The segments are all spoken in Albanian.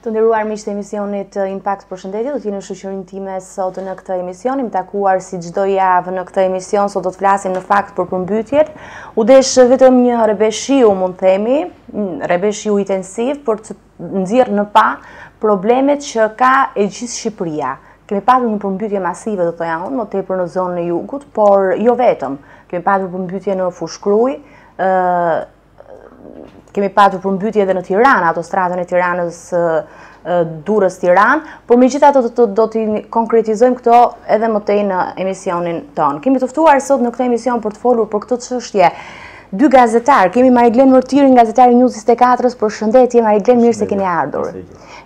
Të nderuar miq të emisionit eh, Impakt, përshëndetje, do të jeni në shoqërinë time sot në këtë emision. Jemi takuar si çdo javë në këtë emision, sot do të flasim në fakt për përmbytjet. U desh vetëm një rrebesh shiu, mund të themi, rrebesh shiu intensiv për të nxjerrë në pah problemet që ka e gjithë Shqipëria. Kemi patur një përmbytje masive, do të thoja unë, më tepër në zonën e jugut, por jo vetëm. Kemi patur përmbytje në Fushë-Krujë, kemi patur përmbytje edhe në Tiranë, autostradën e Tiranës Durrës-Tiranë, por megjithatë do t'i konkretizojmë këto edhe më tej në emisionin tonë. Kemi të ftuar sot në këtë emision për të folur për këtë çështje dy gazetarë, kemi Mariglen Mërtirin, gazetar i News 24-ës, përshëndetje, Mariglen, mirë se keni ardhur.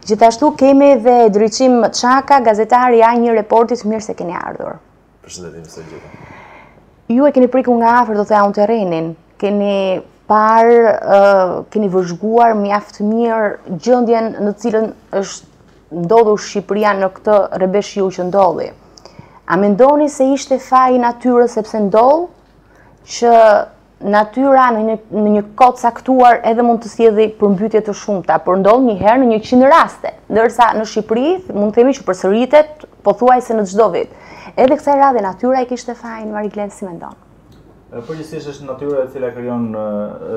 Gjithashtu kemi dhe Dritshim Çaka, gazetar i A1 Reportit, mirë se keni ardhur. Përshëndetje, mirë se ju gjeta. Ju e keni prekur nga afër, do thoja unë, terrenin, keni parë, keni vëzhguar mjaft mirë gjendjen në të cilën është ndodhur Shqipëria në këtë rrebesh shiu që ndodhi. A mendoni se ishte faj i natyrës, sepse ndodh që natyra në një, në një kohë të caktuar edhe mund të sjellë përmbytje të shumta, por ndodh një herë në 100 raste, ndërsa në Shqipëri mund të themi që përsëritet pothuajse në çdo vit. Edhe kësaj radhe natyra e kishte fajin, Mariglen, si mendon? Përgjithsisht është natyra e cila krijon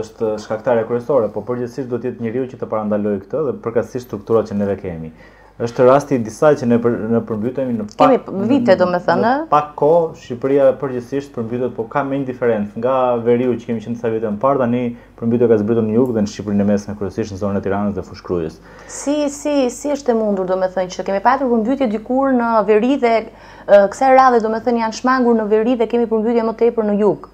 është shkaktarja kryesore, po përgjithsisht duhet të jetë njeriu që të parandalojë këtë dhe përkatësisht strukturat që neve kemi. Është rasti i disatë që ne për, ne përmbytemi në pak, kemi vite domethënë. Në pak kohë Shqipëria përgjithsisht përmbytet, po ka me një diferencë nga veriu që kemi qenë disa vite më parë tani përmbytja ka zbritur në jug dhe në Shqipërinë e Mesme kryesisht në zonën e Tiranës dhe Fushë-Krujës. Si si si është e mundur domethënë që kemi patur përmbytje dikur në veri dhe kësaj radhe domethënë janë shmangur në veri dhe kemi përmbytje më tepër në jug.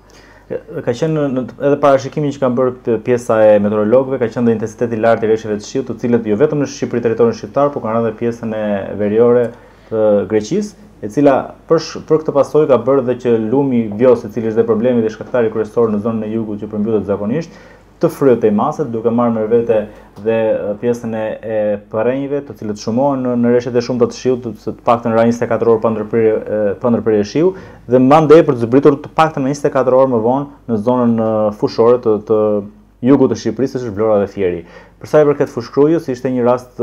Ka qenë në, edhe parashikimin që kanë bërë pjesa e meteorologëve, ka qenë dhe intensiteti i lartë i reshjeve të shiut, të cilat jo vetëm në Shqipëri territorin shqiptar, por kanë rënë edhe pjesën e veriore të Greqisë, e cila për për këtë pasojë ka bërë dhe që lumi Vjosë, i cili është dhe problemi dhe shkaktari kryesor në zonën e jugut që përmbytet zakonisht, të fryhet tej mase, duke marrë me vete dhe pjesën e, e përrenjve, të cilët shumohen në, në reshjet e shumta të shiut, të paktën ra 24 orë pa ndërprerje pa ndërprerje shiu dhe mandej për të zbritur të paktën 24 orë më vonë në zonën fushore të, të jugut të Shqipërisë, siç është Vlora dhe Fieri. Për sa i përket Fushë-Krujës, ishte një rast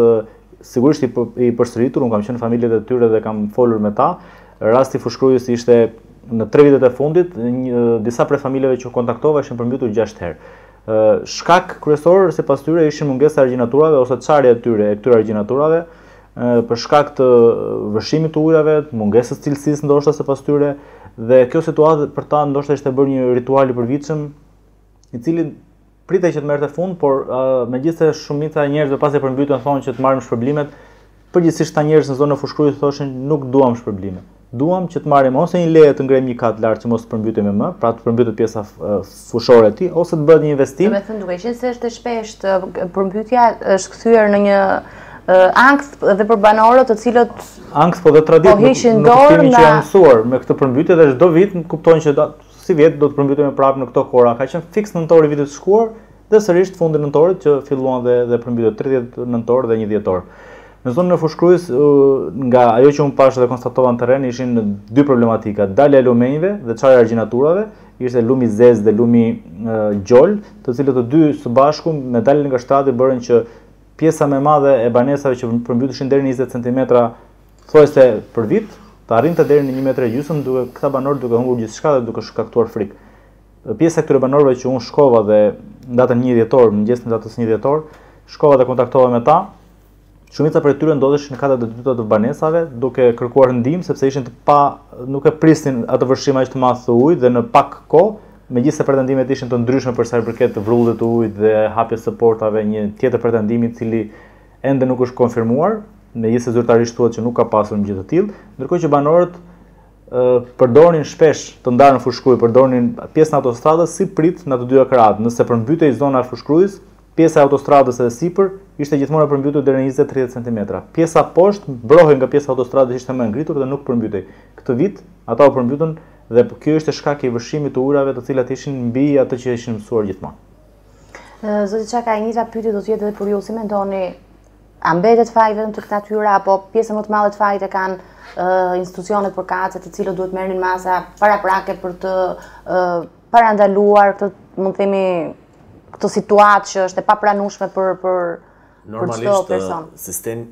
Sigurisht i përsëritur, unë kam qenë në familjet e tyre dhe kam folur me ta. Rasti i Fushë-Krujës ishte në tre vitet e fundit, disa prej familjeve që kontaktova ishin përmbytur 6 herë. Shkak kryesor sipas tyre ishin mungesa e argjinaturave ose çarja e tyre e këtyre argjinaturave për shkak të vërshimit të ujërave, mungesës së cilësisë ndoshta sipas tyre dhe kjo situatë për ta ndoshta ishte bërë një ritual i përvitshëm i cili Pritej që të merrte fund, por megjithëse shumica e njerëzve pasi përmbyten thonë që të marrim shpërblimet, përgjithësisht këta njerëz në zonën e Fushë-Krujës thoshin nuk duam shpërblime. Duam që të marrim ose një leje të ngrejmë një kat lart që mos të përmbytemi më, pra të përmbytet pjesa fushore e tij, ose të bëhet një investim. Domethënë duke qenë se është e shpeshtë përmbytja është kthyer në një ankth dhe për banorët të cilët ankth po dhe traditë, po heqin dorë nga që janë mësuar me këtë përmbytje dhe çdo vit kuptojnë që sivjet do të përmbytemi prapë në këtë kohë. Ka qenë fiks nëntori i vitit të shkuar dhe sërish fundi i nëntorit që filluan dhe dhe përmbytjet 30 nëntor dhe 1 dhjetor. Në zonën e Fushë-Krujës, nga ajo që unë pashë dhe konstatova në terren, ishin dy problematika. Dalja e lumenjve dhe çarja e argjinaturave, ishte lumi Zezë dhe lumi Gjolë, të cilët të dy së bashku me daljen nga shtrati bërën që pjesa më e madhe e banesave që përmbyteshin deri në 20 cm Thuajse përvit të arrinte deri në një metër e gjysmë duke këta banorë duke humbur gjithçka dhe duke shkaktuar frikë. Pjesa e këtyre banorëve, që unë shkova dhe në datën 1 dhjetor, mëngjesin e datës 1 dhjetor, shkova dhe kontaktova me ta, shumica prej tyre ndodheshin në katet e dyta të banesave, duke kërkuar ndihmë sepse ishin të pa nuk e prisnin atë vërshim aq të madh të ujit dhe në pak kohë, megjithëse pretendimet ishin të ndryshme për sa i përket vrullit të ujit dhe hapjes së portave, një tjetër pretendim i cili Ende nuk është konfirmuar, megjithëse zyrtarisht thuhet që nuk ka pasur një gjë të tillë, ndërkohë që banorët përdornin shpesh të ndarën Fushë-Krujë, përdornin pjesën e autostradës si pritë në të dyja krahët. Nëse përmbytej zona e Fushë-Krujës, pjesa e autostradës e sipër ishte gjithmonë e përmbytur deri në 20-30 cm. Pjesa poshtë mbrohej nga pjesa e autostradës ishte më e ngritur dhe nuk përmbytej. Këtë vit ata u përmbytën dhe kjo ishte shkak i vërshimit të ujërave të cilat ishin mbi atë që ishin mësuar gjithmonë. Zoti Çaka, e njëjta pyetje do të jetë edhe për ju, si mendoni, a mbetet faji vetëm tek natyra apo pjesën më të madhe të fajit e kanë uh, institucionet përkatëse të cilët duhet të merrnin masa paraprake për të uh, parandaluar këtë, mund të themi, këtë situatë që është e papranueshme për për Normalisht, sistemi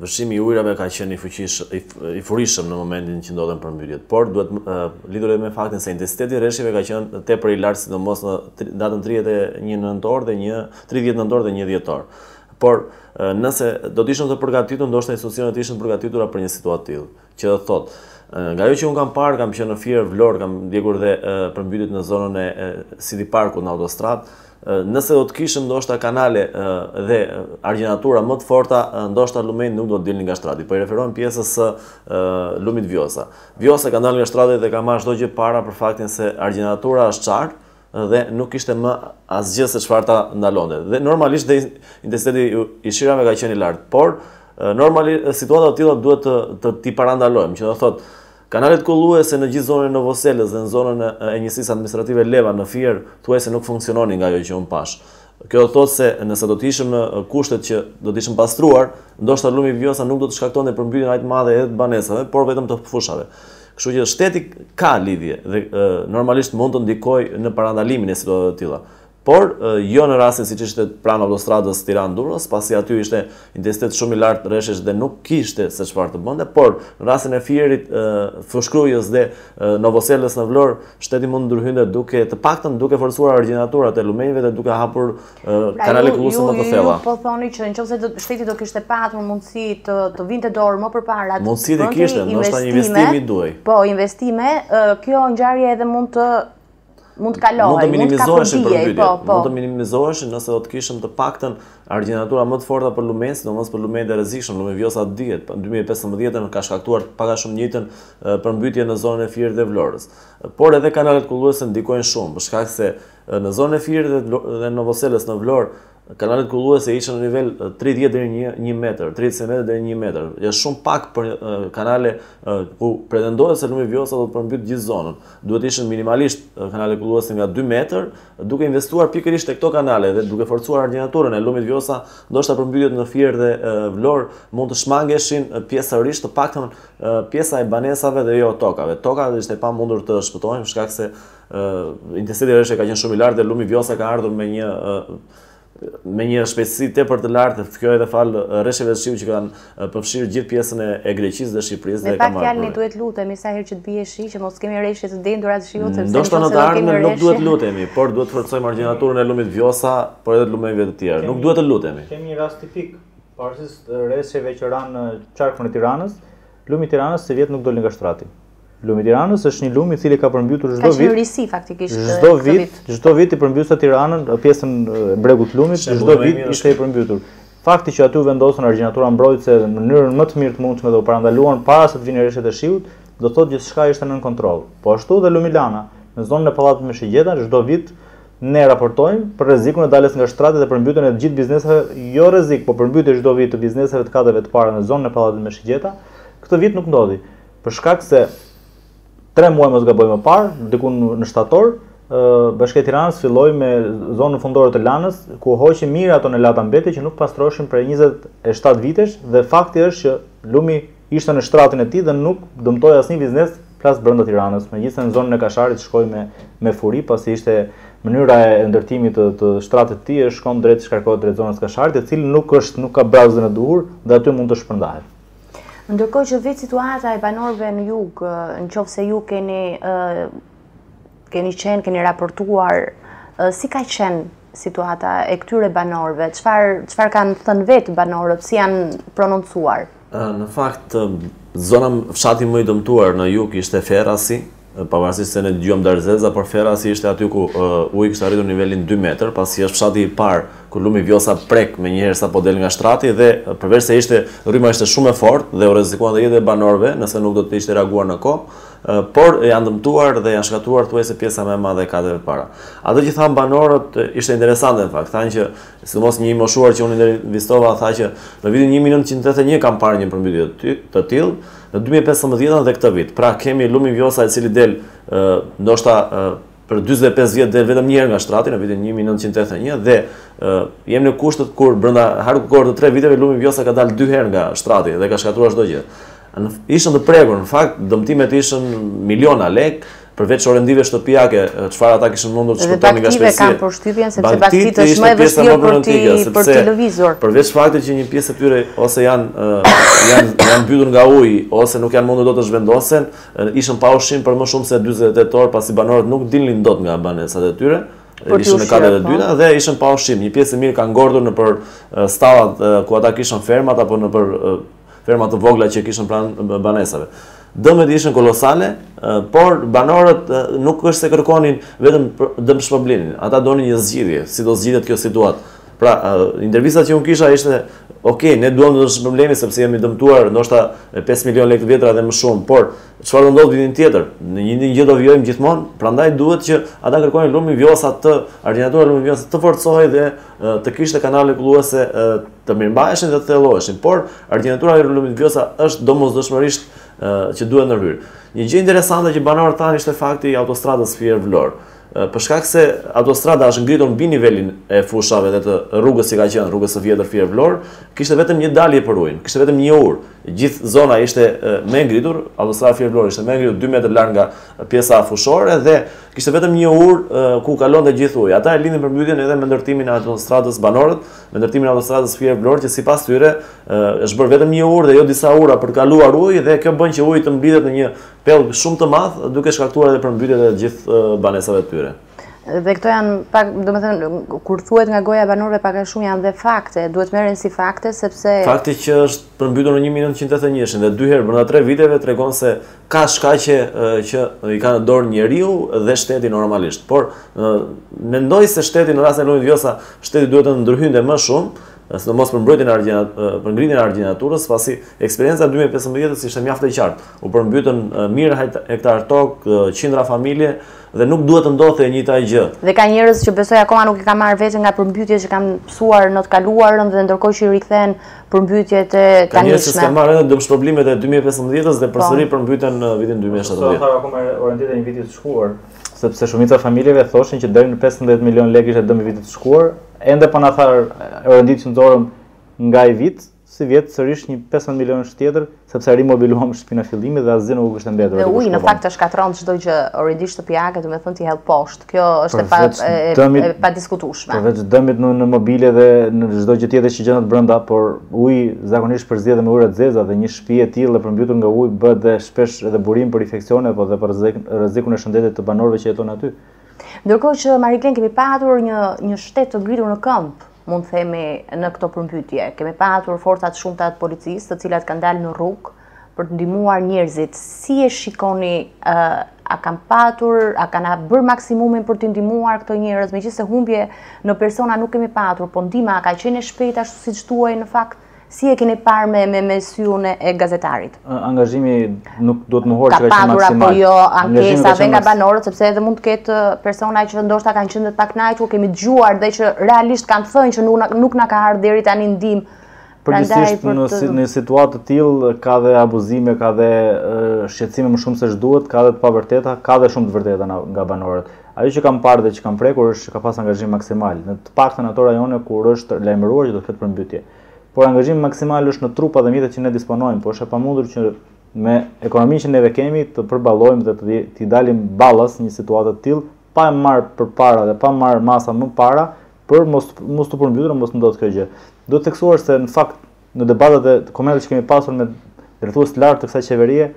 vërshimi i ujërave ka qenë i fuqishëm, i furishëm në momentin që ndodhen përmbytjet, por duhet lidhur edhe me faktin se intensiteti i reshjeve ka qenë tepër i lartë sidomos në datën 31 nëntor dhe një 30 nëntor dhe 1 dhjetor. Por nëse do të ishim të përgatitur, ndoshta institucionet të ishin të përgatitura për një situatë të tillë. që do të thotë, nga ajo që unë kam parë, kam qenë në Fier, Vlorë, kam ndjekur dhe përmbytjet në zonën e City Parkut në autostradë, nëse do të kishëm ndoshta kanale dhe argjinatura më të forta, ndoshta lumenjtë nuk do të dilnin nga shtrati. Po i referohem pjesës së lumit Vjosa. Vjosa ka dalë nga shtrati dhe ka marrë çdo gjë para për faktin se argjinatura është çarë, dhe nuk kishte më asgjë se çfarë ta ndalonte. Dhe normalisht dhe intensiteti i shirave ka qenë i lartë, por normalisht situata të tilla duhet të, të t'i parandalojmë, që do thotë kanalet kulluese në gjithë zonën e Novoselës dhe në zonën e njësisë administrative Levan në Fier, thuajse nuk funksiononin nga ajo që unë pashë. Kjo do të thotë se nëse do të ishim në kushtet që do të ishin pastruar, ndoshta lumi Vjosa nuk do të shkaktonte përmbytjen aq të madhe edhe të banesave, por vetëm të fushave. Kështu që shteti ka lidhje dhe normalisht mund të ndikojë në parandalimin e situatave të tilla. Por jo në rastin siç ishte pranë autostradës Tiranë-Durrës, pasi aty ishte Intensitet shumë i lartë reshjesh dhe nuk kishte se çfarë të bënte, por në rastin e Fierit, Fushë-Krujës dhe Novoselës në Vlorë, shteti mund të ndërhynte duke, të paktën, duke forcuar argjinaturat e lumenjve dhe duke hapur pra kanale kulluese më të thella. Pra ju, ju, ju po thoni që nëse do shteti do kishte patur mundësi të të vinte dorë më përpara, të bënte investime. Mundësitë i kishte, ndoshta një investim i duhej. Po, investime, kjo ngjarje edhe mund të mund të kalojë, mund të minimizoheshin përmbytjet. Po, po. Mund të minimizoheshin nëse do të kishim të paktën argjinatura më të forta për lumenj, sidomos për lumenjtë e rrezikshëm, lumi Vjosa dihet, në 2015-ën ka shkaktuar pak a shumë njëjtën përmbytje në zonën e Fierit dhe Vlorës. Por edhe kanalet kulluese ndikojnë shumë, për shkak se në zonën e Fierit dhe Novoselës në Vlorë Kanalet kulluese ishin në nivel 30 deri në 1 metër, 30 cm deri në 1 metër. Është shumë pak për kanale ku pretendohet se lumi Vjosa do të përmbytë gjithë zonën. Duhet të ishin minimalisht kanale kulluese nga 2 metra, duke investuar pikërisht te këto kanale dhe duke forcuar argjinaturën e lumit Vjosa, ndoshta përmbytjet në Fier dhe Vlorë mund të shmangeshin pjesërisht, të paktën pjesa e banesave dhe jo tokave. Tokat ishte e pamundur të shpëtojnë për shkak se Intensiteti i reshjeve ka qenë shumë i lartë dhe lumi Vjosa ka ardhur me një me një shpejtësi tepër të lartë, kjo edhe falë reshjeve të shiut që kanë përfshirë gjithë pjesën e Greqisë dhe Shqipërisë. Me pak fjalë ne duhet lutemi sa herë që të bie shi, që mos kemi reshje të dendura të shiut, sepse ndoshta në të ardhmen. Nuk duhet të lutemi, por duhet të forcojmë argjinaturën e lumit Vjosa, por edhe të lumenjve të tjerë. Nuk duhet të lutemi. Kemi një rast tipik, pavarësisht reshjeve që ranë në qarkun e Tiranës, Lumi i Tiranës sivjet nuk doli nga shtrati. Lumi i Tiranës është një lum i cili ka përmbytur çdo vit. Ka qenë risi faktikisht çdo vit. Çdo vit e përmbyste Tiranën, pjesën e bregut të lumit, çdo vit ishte i përmbytur. Fakti që aty u vendosën argjinatura mbrojtëse në mënyrën më të mirë të mundshme dhe u parandaluan para se të vinin reshjet e shiut, do thotë gjithçka ishte nën kontroll. Po ashtu dhe lumi Lana, në zonën e Pallatit me Shigjeta, çdo vit Ne raportojmë për rrezikun e daljes nga shtrati dhe përmbytjen e të gjithë bizneseve, jo rrezik, po përmbytje çdo vit të bizneseve të kateve të para në zonën e Pallatit me Shigjeta. Këtë vit nuk ndodhi, për shkak se tre muaj mos gaboj më parë, diku në shtator, Bashkia e Tiranës filloi me zonën fundore të Lanës, ku hoqi miliarda tonelata mbetje që nuk pastroheshin prej 27 vitesh dhe fakti është që lumi Ishte në shtratin e tij dhe nuk dëmtoi asnjë biznes plas brenda Tiranës, megjithëse në zonën e Kasharit shkoi me me furi, pasi ishte mënyra e ndërtimit të, të shtratit të tij është shkon drejt shkarkohet drejt zonës së Kasharit, e cili nuk është nuk ka brazën e duhur dhe aty mund të shpërndahet. Ndërkohë që vetë situata e banorëve në jug, në qoftë se ju keni keni qenë, keni raportuar si ka qenë situata e këtyre banorëve, çfarë çfarë kanë thënë vetë banorët, si janë prononcuar? Në fakt, zona fshati më i dëmtuar në jug ishte Ferrasi, pavarësisht se ne dëgjuam Darzeza, por Ferrasi ishte aty ku uji kishte arritur nivelin 2 metër, pasi është fshati i parë ku lumi Vjosa prek menjëherë sapo del nga shtrati dhe përveç se ishte rryma ishte shumë e fortë dhe u rrezikuan dhe jetët e banorëve nëse nuk do të ishte reaguar në kohë, por janë dëmtuar dhe janë shkatërruar thuajse pjesa më e madhe e kateve të para. Ato që thanë banorët ishte interesante në fakt, thanë që Sidomos një i moshuar që unë intervistova tha që në vitin 1981 kam parë një përmbytje të, të tillë, në 2015 dhe këtë vit. Pra kemi lumin Vjosa i cili del ë ndoshta ë për 45 vjet del vetëm një herë nga shtrati në vitin 1981 dhe ë jemi në kushtet kur brenda harkut kohor të 3 viteve lumi Vjosa ka dalë dy herë nga shtrati dhe ka shkatërruar çdo gjë. Ishin të prekur, në fakt dëmtimet ishin miliona lekë, Përveç orendive shtëpiake, çfarë ata kishin mundur të shpëtonin nga shpejtësia. Dhe bagëtive kam përshtypjen sepse bagëtitë është më e vështirë për t'i për t'i lëvizur. Përveç faktit që një pjesë e tyre ose janë janë janë mbytur nga uji ose nuk janë mundur dot të zhvendosen, ishin pa ushqim për më shumë se 48 orë pasi banorët nuk dilnin dot nga banesat e tyre. Por ishin në katet e, po, dyta dhe ishin pa ushqim. Një pjesë e mirë kanë ngordhur nëpër stallat ku ata kishin fermat apo nëpër ferma të vogla që kishin pranë banesave. Dëmet ishin kolosale, por banorët nuk është se kërkonin vetëm dëmshpërblimin. Ata donin një zgjidhje, si do zgjidhet kjo situatë. Pra, intervistat që unë kisha ishte, ok, ne duam dëmshpërblimin, sepse jemi dëmtuar, ndoshta 5 milion lekë të vjetra dhe më shumë, por, çfarë do ndodhë vitin tjetër? Në një një një do vijojmë gjithmonë, pra ndaj duhet që ata kërkonin lumi Vjosa të, argjinatura e lumit Vjosa të forcohej dhe të kishte kanale kulluese të mirëmbaheshin dhe të thelloheshin, por argjinatura e lumit Vjosa është domosdoshmëri që duhet ndërhyrë. Një gjë interesante që banorët thanë ishte fakti i autostradës Fier-Vlorë. Për shkak se autostrada është ngritur mbi nivelin e fushave dhe të rrugës që ka qenë, rrugës së vjetër Fier-Vlorë, kishte vetëm një dalje për ujin, kishte vetëm një urë. Gjithë zona ishte më e ngritur, autostrada Fier-Vlorë ishte më e ngritur 2 metra larg nga pjesa fushore dhe kishte vetëm një urë ku kalonte gjithë uji. Ata e lidhin përmbytjen edhe me ndërtimin e autostradës banorët, me ndërtimin e autostradës Fier-Vlorë që sipas tyre është bërë vetëm një urë dhe jo disa ura për të kaluar uji dhe kjo bën që uji të mblidhet në një pellg shumë të madh, duke shkaktuar edhe përmbytjen e gjithë banesave të tyre. Dhe këto janë pak, domethënë, kur thuhet nga goja e banorëve pak a shumë janë dhe fakte, duhet të merren si fakte, sepse... Fakti që është përmbytur në 1981 dhe dy herë brenda tre viteve, tregon se Ka shkaqe që i ka në dorë njeriu dhe shteti normalisht, por mendoj se shteti në rastin e lumit Vjosa, shteti duhet të ndërhynte më shumë, sidomos për mbrojtjen e argjinat, për ngritjen e argjinaturës, pasi eksperienca e 2015-s ishte mjaft e qartë. U përmbytën mijëra hektarë tokë, qindra familje, Dhe nuk duhet të ndodhte e njëjta gjë. Dhe ka njerëz që besoj akoma nuk e kanë marrë veten nga përmbytjet që kanë pësuar në të kaluarën dhe ndërkohë që i rikthehen përmbytjet e tanishme. Ka njerëz që s'kanë marrë edhe dëmshpërblimet e 2015-s dhe po. përsëri përmbytën në vitin 2017. Ata kanë akoma orenditë e vitit të shkuar, sepse shumica e familjeve thoshin që deri në 15 milionë lekë ishte dëmi i vitit të shkuar, ende pa u tharë orenditë që nxorëm nga ai vit, sivjet sërish një pesëmbëdhjetë milionësh tjetër, sepse rimobiluam shtëpinë nga fillimi dhe asgjë nuk u kishte mbetur. Dhe uji në fakt e shkatërron çdo gjë, orendi shtëpiake, domethënë t'i hedh poshtë. Kjo është e pa e padiskutueshme. Përveç dëmit në në mobilie dhe në çdo gjë tjetër që gjendet brenda, por uji zakonisht përzihet me ujëra të zeza dhe një shtëpi e tillë e përmbytur nga uji bëhet dhe shpesh edhe burim për infeksione apo dhe për rrezikun e shëndetit të banorëve që jetojnë aty. Ndërkohë që Mariglen kemi patur një një shtet të ngritur në këmbë, mund të themi në këto përmbytje. Kemi patur forca të shumta të policisë, të cilat kanë dalë në rrugë për të ndihmuar njerëzit. Si e shikoni, uh, a kanë patur, a kanë bërë maksimumin për të ndihmuar këto njerëz, megjithëse humbje në persona nuk kemi patur, po ndihma a ka qenë e shpejtë ashtu siç duhej në fakt? Si e keni parë me me me syun e gazetarit? Angazhimi nuk duhet mohuar që ka qenë maksimal. Ka pasur apo jo ankesa dhe nga banorët sepse edhe mund të ketë persona që ndoshta kanë qenë të pakënaqur, kemi dëgjuar dhe që realisht kanë thënë që nuk nuk na ka ardhur deri tani ndihmë. Përgjithësisht në të... në situatë të tillë ka dhe abuzime, ka dhe shqetësime më shumë se ç'duhet, ka dhe të pavërteta, ka dhe shumë të vërteta nga banorët. Ajo që kam parë dhe që kam prekur është që ka pas angazhim maksimal, në të paktën ato rajone kur është lajmëruar që do të ketë përmbytje. Por angazhimi maksimal është në trupat dhe mjetet që ne disponojmë, por është e pamundur që me ekonominë që neve kemi të përballojmë dhe të t'i dalim ballas një situatë të tillë pa e marrë përpara dhe pa marrë masa më para për mos mos të përmbytur e mos të ndodhë kjo gjë. Duhet theksuar se në fakt në debatet dhe komentet që kemi pasur me drejtues të lartë të kësaj qeverie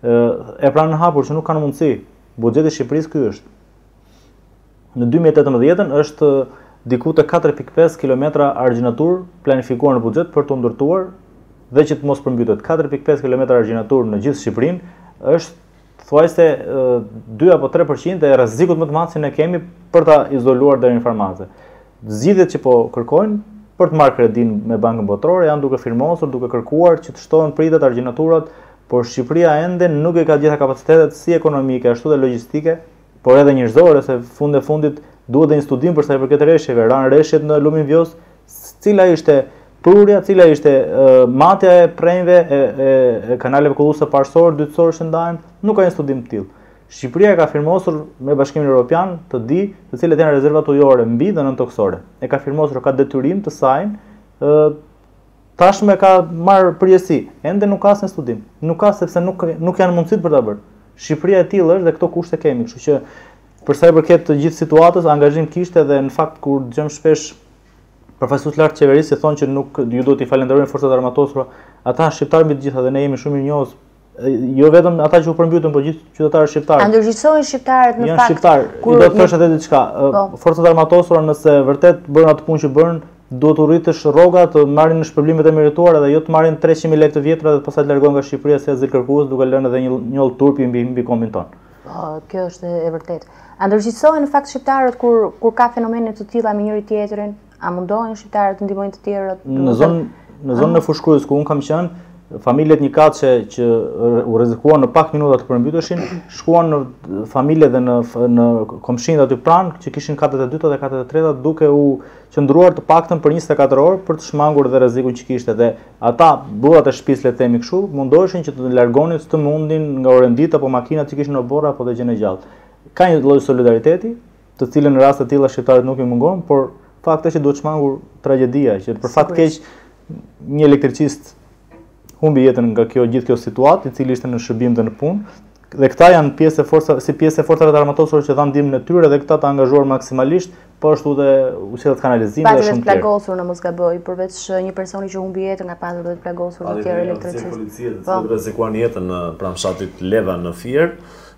e pranojnë hapur që nuk kanë mundësi Buxheti i Shqipërisë ky është. Në 2018 është diku te 4.5 kilometra argjinaturë planifikuar në buxhet për t'u ndërtuar dhe që të mos përmbytet 4.5 kilometra argjinaturë në gjithë Shqipërinë është thuajse 2 apo 3% e rrezikut më të madh që ne kemi për ta izoluar deri në farmace. Zgjidhjet që po kërkojnë për të marrë kredinë me Bankën Botërore janë duke firmosur, duke kërkuar që të shtohen pritat argjinaturat por Shqipëria ende nuk e ka të gjitha kapacitetet si ekonomike ashtu dhe logjistike, por edhe njerëzore se fund e fundit duhet dhe një studim për sa i përket reshjeve, ranë reshjet në lumin Vjosë, cila ishte prurja, cila ishte matja e përrenjve e, e, e kanaleve kulluese parësorë, dytësorë që ndahen, nuk ka një studim të tillë. Shqipëria e ka firmosur me Bashkimin Evropian të dijë se cilat janë rezervat ujore mbi dhe nëntokësore. E ka firmosur ka detyrim të sajin Tashmë e ka marrë përgjegjësi, ende nuk ka asnjë studim. Nuk ka sepse nuk nuk janë mundësitë për ta bërë. Shqipëria e tillë është dhe këto kushte kemi, kështu që për sa i përket të gjithë situatës, angazhim kishte dhe në fakt kur dëgjojmë shpesh përfaqësues të lartë të qeverisë që thonë që nuk ju duhet t'i falenderojmë forcat e armatosura, ata janë shqiptarë mbi të gjitha dhe ne jemi shumë mirënjohës jo vetëm ata që u përmbytën, por gjithë qytetarët shqiptarë. A ndërgjegjësohen shqiptarët në fakt? Janë shqiptarë, kur... do të thosha edhe diçka. Po. Forcat e armatosura nëse vërtet bërën atë punë që bërën, duhet t'u rritet rroga të marrin shpërblimet e merituara dhe jo të marrin 300.000 lekë të vjetra dhe pastaj të largohen nga Shqipëria si azilkërkues duke lënë edhe një njollë turpi mbi mbi kombin tonë. Po, kjo është e vërtetë. A ndërgjegjësohen në fakt shqiptarët kur kur ka fenomene të tilla me njëri-tjetrin? A mundohen shqiptarët të ndihmojnë të tjerët? Në zonën në zonën e Fushë-Krujës ku unë kam qenë, familjet njëkatëshe që u rrezikuan në pak minuta të përmbyteshin, shkuan në familje dhe në në komshinjtë aty pranë që kishin katet e dyta dhe katet e treta duke u qëndruar të paktën për 24 orë për të shmangur dhe rrezikun që kishte dhe ata burrat e shtëpisë le të themi kështu mundoheshin që të largonin ç'të mundnin nga orenditë apo makinat që kishin në oborre apo dhe gjënë e gjallë. Ka një lloj solidariteti, të cilën në raste të tilla shqiptarët nuk i mungon, por fakti është që duhet shmangur tragjedia që për fat keq një elektricist humbi jetën nga kjo gjithë kjo situatë, i cili ishte në shërbim dhe në punë. Dhe këta janë pjesë e forca si pjesë e forcave të armatosura që dhanë ndihmën e tyre dhe këta të angazhuar maksimalisht, po ashtu dhe ujësjellës kanalizimi dhe shumë të tjerë. Pati të plagosur në mos gaboj, përveç uh, një personi që humbi jetën ka pasur dhe të plagosur të tjerë elektricistë. Policia të cilët po. rrezikuan jetën në pranë fshatit Levan në Fier,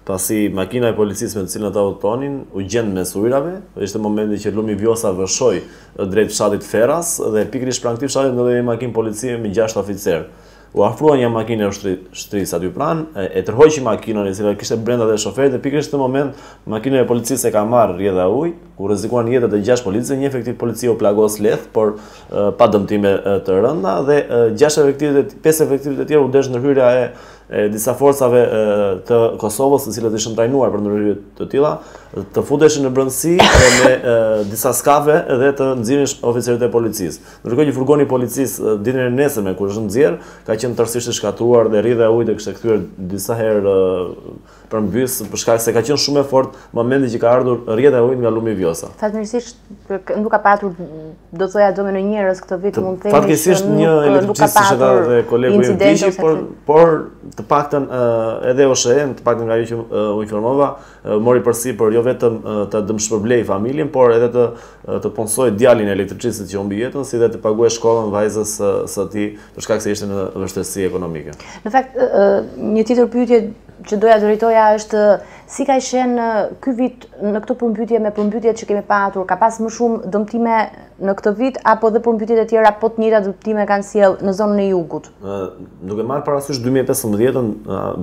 pasi makina e policisë me të cilën ata udhëtonin u gjend mes ujërave, ishte momenti që lumi Vjosa vërshoi drejt fshatit Ferras dhe pikërisht pranë këtij fshati ndodhej një makinë policie me gjashtë oficerë. U afrua një makinë e ushtrisë aty pranë, e tërhoqi makinën e cila kishte brenda dhe shoferin dhe pikërisht në këtë moment makina e policisë e ka marrë rrjedha e ujit, ku rrezikuan jetën e gjashtë policëve, një efektiv policie u plagos lehtë, por pa dëmtime të rënda dhe gjashtë efektivët, pesë efektivët e tjerë u desh ndërhyrja e e disa forcave të Kosovës, të cilët ishin trajnuar për ndërhyrje të tilla, të futeshin në brendësi me disa skafe dhe të nxirrin oficerët e policisë. Ndërkohë që furgoni i policisë ditën e nesërme kur është nxjerr, ka qenë tërësisht i shkatërruar dhe rrjedha e ujit e kishte kthyer disa herë përmbys për shkak se ka qenë shumë e fortë momenti që ka ardhur rrjedha e ujit nga lumi Vjosa. Fatmirësisht nuk ka patur do të thoja dëme në njerëz këtë vit mund të themi. Fatkeqësisht një elektricist që ka dhe kolegu i tij, por por të paktën edhe OSHEE, të paktën nga ajo që u informova, mori përsipër jo vetëm të dëmshpërblejë familjen, por edhe të të punësojë djalin e elektricistit që humbi jetën, si dhe të paguajë shkollën vajzës së tij për shkak se ishte në vështirësi ekonomike. Në fakt, një tjetër pyetje që doja të drejtoja është si ka qenë ky vit në këto përmbytje me përmbytjet që kemi patur, ka pas më shumë dëmtime në këtë vit apo dhe përmbytjet e tjera po të njëjta dëmtime kanë sjell në zonën e jugut? Ë, duke marrë parasysh 2015-ën,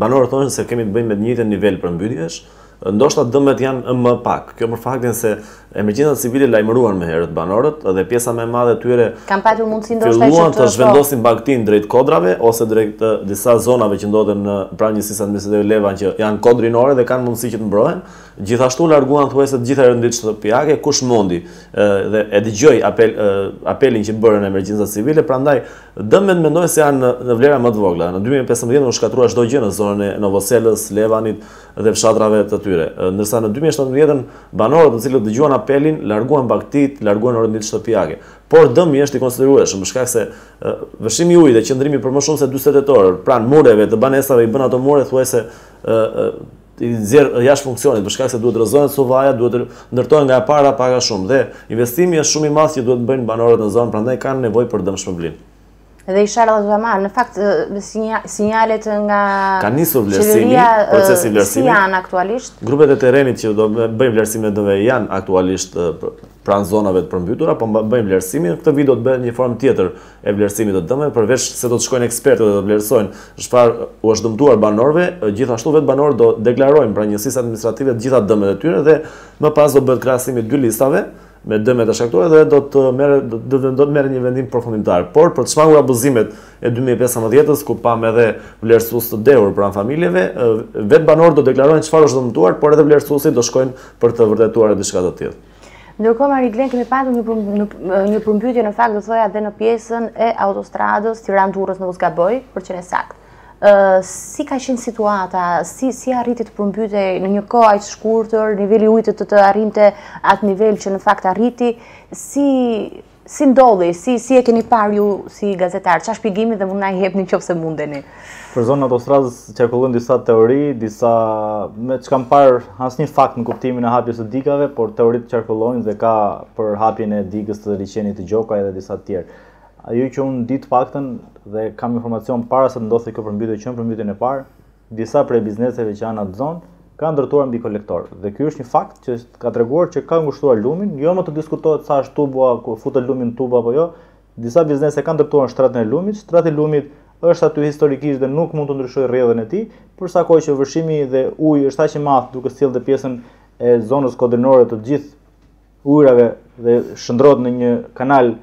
banorët thonë se kemi të bëjmë me të njëjtin nivel përmbytjesh, Ndoshta dëmet janë më pak. Kjo për faktin se Emergjencat Civile lajmëruan më herët banorët dhe pjesa më e madhe e tyre filluan të zhvendosin bagëtinë drejt kodrave ose drejt disa zonave që ndodhen pranë Njësisë Administrative Levan që janë kodrinore dhe kanë mundësi që të mbrohen. Gjithashtu larguan thuajse të gjitha orenditë shtëpiake, kush mundi dhe e dëgjoi apelin që bëri Emergjenca Civile, prandaj dëmet mendoj se janë në vlera më të vogla. Në dy mijë e pesëmbëdhjetë u shkatërrua çdo gjë në zonën e Novoselës, Levanit, dhe fshatrave të tyre. Ndërsa në dy mijë e shtatëmbëdhjetë banorët të cilët dëgjuan apelin larguan bagëtitë, larguan orenditë shtëpiake. Por dëmi është i konsiderueshëm, për shkak se vërshimi i ujit dhe qëndrimi për më shumë se dyzet e tetë orë pranë mureve të banesave i bën ato mure thuajse i nxjerr jashtë funksionit për shkak se duhet rrëzohen suvaja, duhet ndërtohen nga e para pak a shumë dhe investimi është shumë i madh që duhet të bëjnë banorët në zonë, prandaj kanë nevojë për dëmshpërblim. Dhe i sharë dhe marë, në fakt, sinjalet nga... Ka nisur vlerësimi, procesi i vlerësimit. Si janë aktualisht? Grupet e terrenit që do bëjnë vlerësimin e dëmeve janë aktualisht pranë zonave të përmbytura, po bëjnë vlerësimin. Këtë vit do të bëhet një formë tjetër e vlerësimit të dëmeve, përveç se do të shkojnë ekspertët dhe do të vlerësojnë çfarë u është dëmtuar banorëve, gjithashtu vetë banorët do deklarojnë pranë njësisë administrative të gjitha dëmet e tyre dhe më pas do bëhet krahasimi i dy listave, me dëmet të shkaktuara dhe do të merret do të do të merret një vendim përfundimtar. Por për të shmangur abuzimet e 2015-s ku pamë edhe vlerësues të dehur pranë familjeve, vetë banorët do deklarojnë çfarë është dëmtuar, por edhe vlerësuesit do shkojnë për të vërtetuar diçka të tillë. Ndërkohë Mariglen kemi patur një për, një, një përmbytje në fakt do thoja edhe në pjesën e autostradës Tiranë-Durrës në Qafë-Kashar, për të qenë saktë. si ka qenë situata, si, si arriti të përmbytej në një kohë aq të shkurtër, niveli i ujit të arrinte atë nivel që në fakt arriti, si, si ndodhi, si, si e keni parë ju si gazetar, ça shpjegimi do mund na jepni në qoftë se mundeni? Për zonën e autostradës qarkullojnë disa teori, disa, nuk kam parë asnjë fakt në kuptimin e hapjes së digave, por teoritë qarkullojnë dhe ka për hapjen e digës të liqenit të Gjokajt dhe disa të tjerë. Ajo që unë di të paktën dhe kam informacion para se të ndodhte kjo përmbytje që në përmbytjen e parë, disa prej bizneseve që janë në atë zonë kanë ndërtuar mbi kolektor. Dhe ky është një fakt që ka treguar që ka ngushtuar lumin, jo më të diskutohet sa është tubo, ku futet lumi në tubo apo jo. Disa biznese kanë ndërtuar në shtratin e lumit, shtrati i lumit është aty historikisht dhe nuk mund të ndryshojë rrjedhën e tij, për sa kohë që vërshimi dhe uji është aq i madh duke sjellë dhe pjesën e zonës kodrinore të gjithë ujërave dhe shndërrohet në një kanal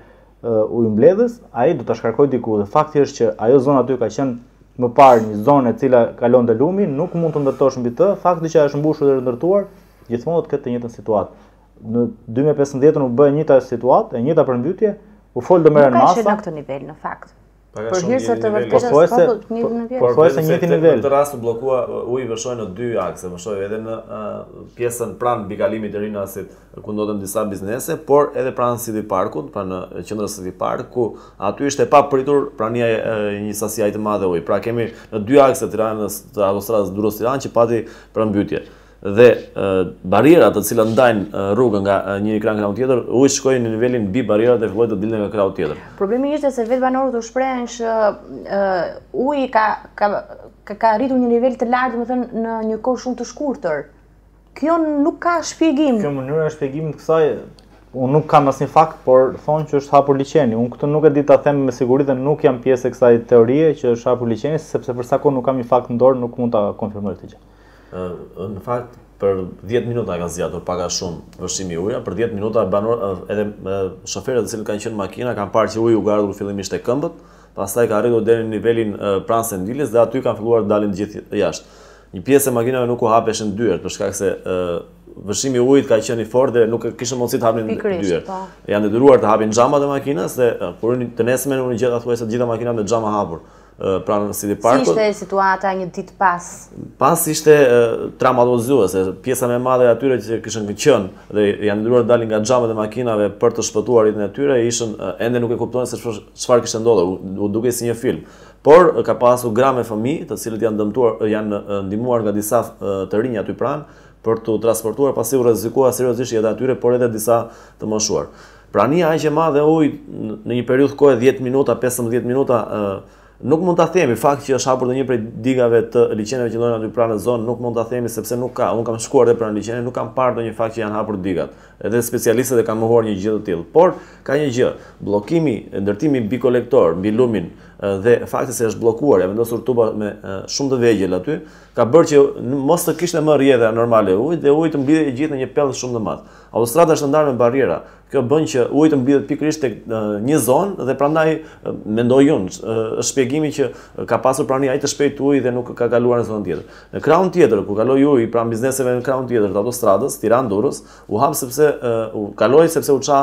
ujëmbledhës, ai do ta shkarkojë diku. Dhe fakti është që ajo zona aty ka qenë më parë një zonë e cila kalonte lumi, nuk mund të ndërtosh mbi të, fakti që është mbushur dhe është ndërtuar, gjithmonë do të ketë të njëjtën situatë. Në 2015-ën u bë e njëjta situatë, e njëjta përmbytje, u fol do merren masa. Nuk ka qenë në këtë nivel në fakt. Pak a shumë një nivel. Pothuajse pothuajse i njëjti nivel. Në rast u bllokua uji vërshoi në dy akse, vërshoi edhe në pjesën pranë mbikalimit të Rinasit ku ndodhen disa biznese, por edhe pranë City Parkut, pranë qendrës City Park, ku aty ishte e papritur prania e një sasie aq të madhe uji. Pra kemi në dy akse të Tiranës, të autostradës Durrës-Tiranë që pati përmbytje. dhe barrierat të cilat ndajnë rrugën nga njëri krah nga ana tjetër, uji shkoi në nivelin mbi barrierat dhe filloi të dilte nga krahu tjetër. Problemi ishte se vetë banorët u shprehën që uji ka, ka, ka, ka arritur një nivel të lartë, domethënë, në një kohë shumë të shkurtër. Kjo nuk ka shpjegim. Kjo mënyra e shpjegimit të kësaj, unë nuk kam asnjë fakt, por thonë që është hapur liqeni. Unë këtë nuk e di ta them me siguri dhe nuk jam pjesë e kësaj teorie që është hapur liqeni, sepse për sa kohë nuk kam një fakt në dorë, nuk mund ta konfirmoj këtë gjë. Në fakt, për 10 minuta ka zgjatur pak a shumë vërshimi i ujit, për 10 minuta banorët, edhe shoferët të cilët kanë qenë në makina kanë parë që uji u ka ardhur fillimisht te këmbët, pastaj ka arritur deri në nivelin pranë sediljes dhe aty kanë filluar të dalin të gjithë jashtë. Një pjesë e makinave nuk u hapeshin dyert për shkak se vërshimi i ujit ka qenë i fortë dhe nuk kishte mundësi të hapnin dyert. Po. Janë detyruar të hapin xhamat e makinës dhe kur të nesërmen unë gjeta thuajse të gjitha makinat me xhama hapur. pranë City Parkut. Si ishte situata një ditë pas? Pas ishte traumatizuese, pjesa më e madhe e atyre që kishin qenë dhe janë detyruar të dalin nga xhamat e makinave për të shpëtuar jetën e tyre, ishin ende nuk e kuptonin se çfarë kishte ndodhur, u dukej si një film. Por ka pasur gra me fëmijë, të cilët janë dëmtuar, janë ndihmuar nga disa të rinj aty pranë për t'u transportuar pasi u rrezikua seriozisht jeta e tyre, por edhe disa të moshuar. Prania aq e madhe e ujit në një periudhë kohe 10 minuta, 15 minuta, nuk mund ta themi fakt që është hapur ndonjë prej digave të liqeneve që ndodhen aty pranë në zonë, nuk mund ta themi sepse nuk ka. Unë kam shkuar edhe pranë liqenit, nuk kam parë ndonjë fakt që janë hapur digat. Edhe specialistët e kanë mohuar një gjë të tillë. Por ka një gjë, bllokimi, ndërtimi mbi kolektor, mbi lumin dhe fakti se është bllokuar, janë vendosur tuba më shumë të vegjël aty, ka bërë që mos të kishte më rrjedhë normale ujit dhe uji të mblidhej gjithë në një pellg shumë të madh. Autostrada është ndarë me barriera. Kjo bën që uji të mblidhet pikërisht tek një zonë dhe prandaj mendoj unë, është shpjegimi që ka pasur prani aq të shpejtë uji dhe nuk ka kaluar në zonën tjetër. Në krahun tjetër, ku kaloi uji pranë bizneseve në krahun tjetër të autostradës, Tiranë-Durrës, u hap sepse u kaloi sepse u ça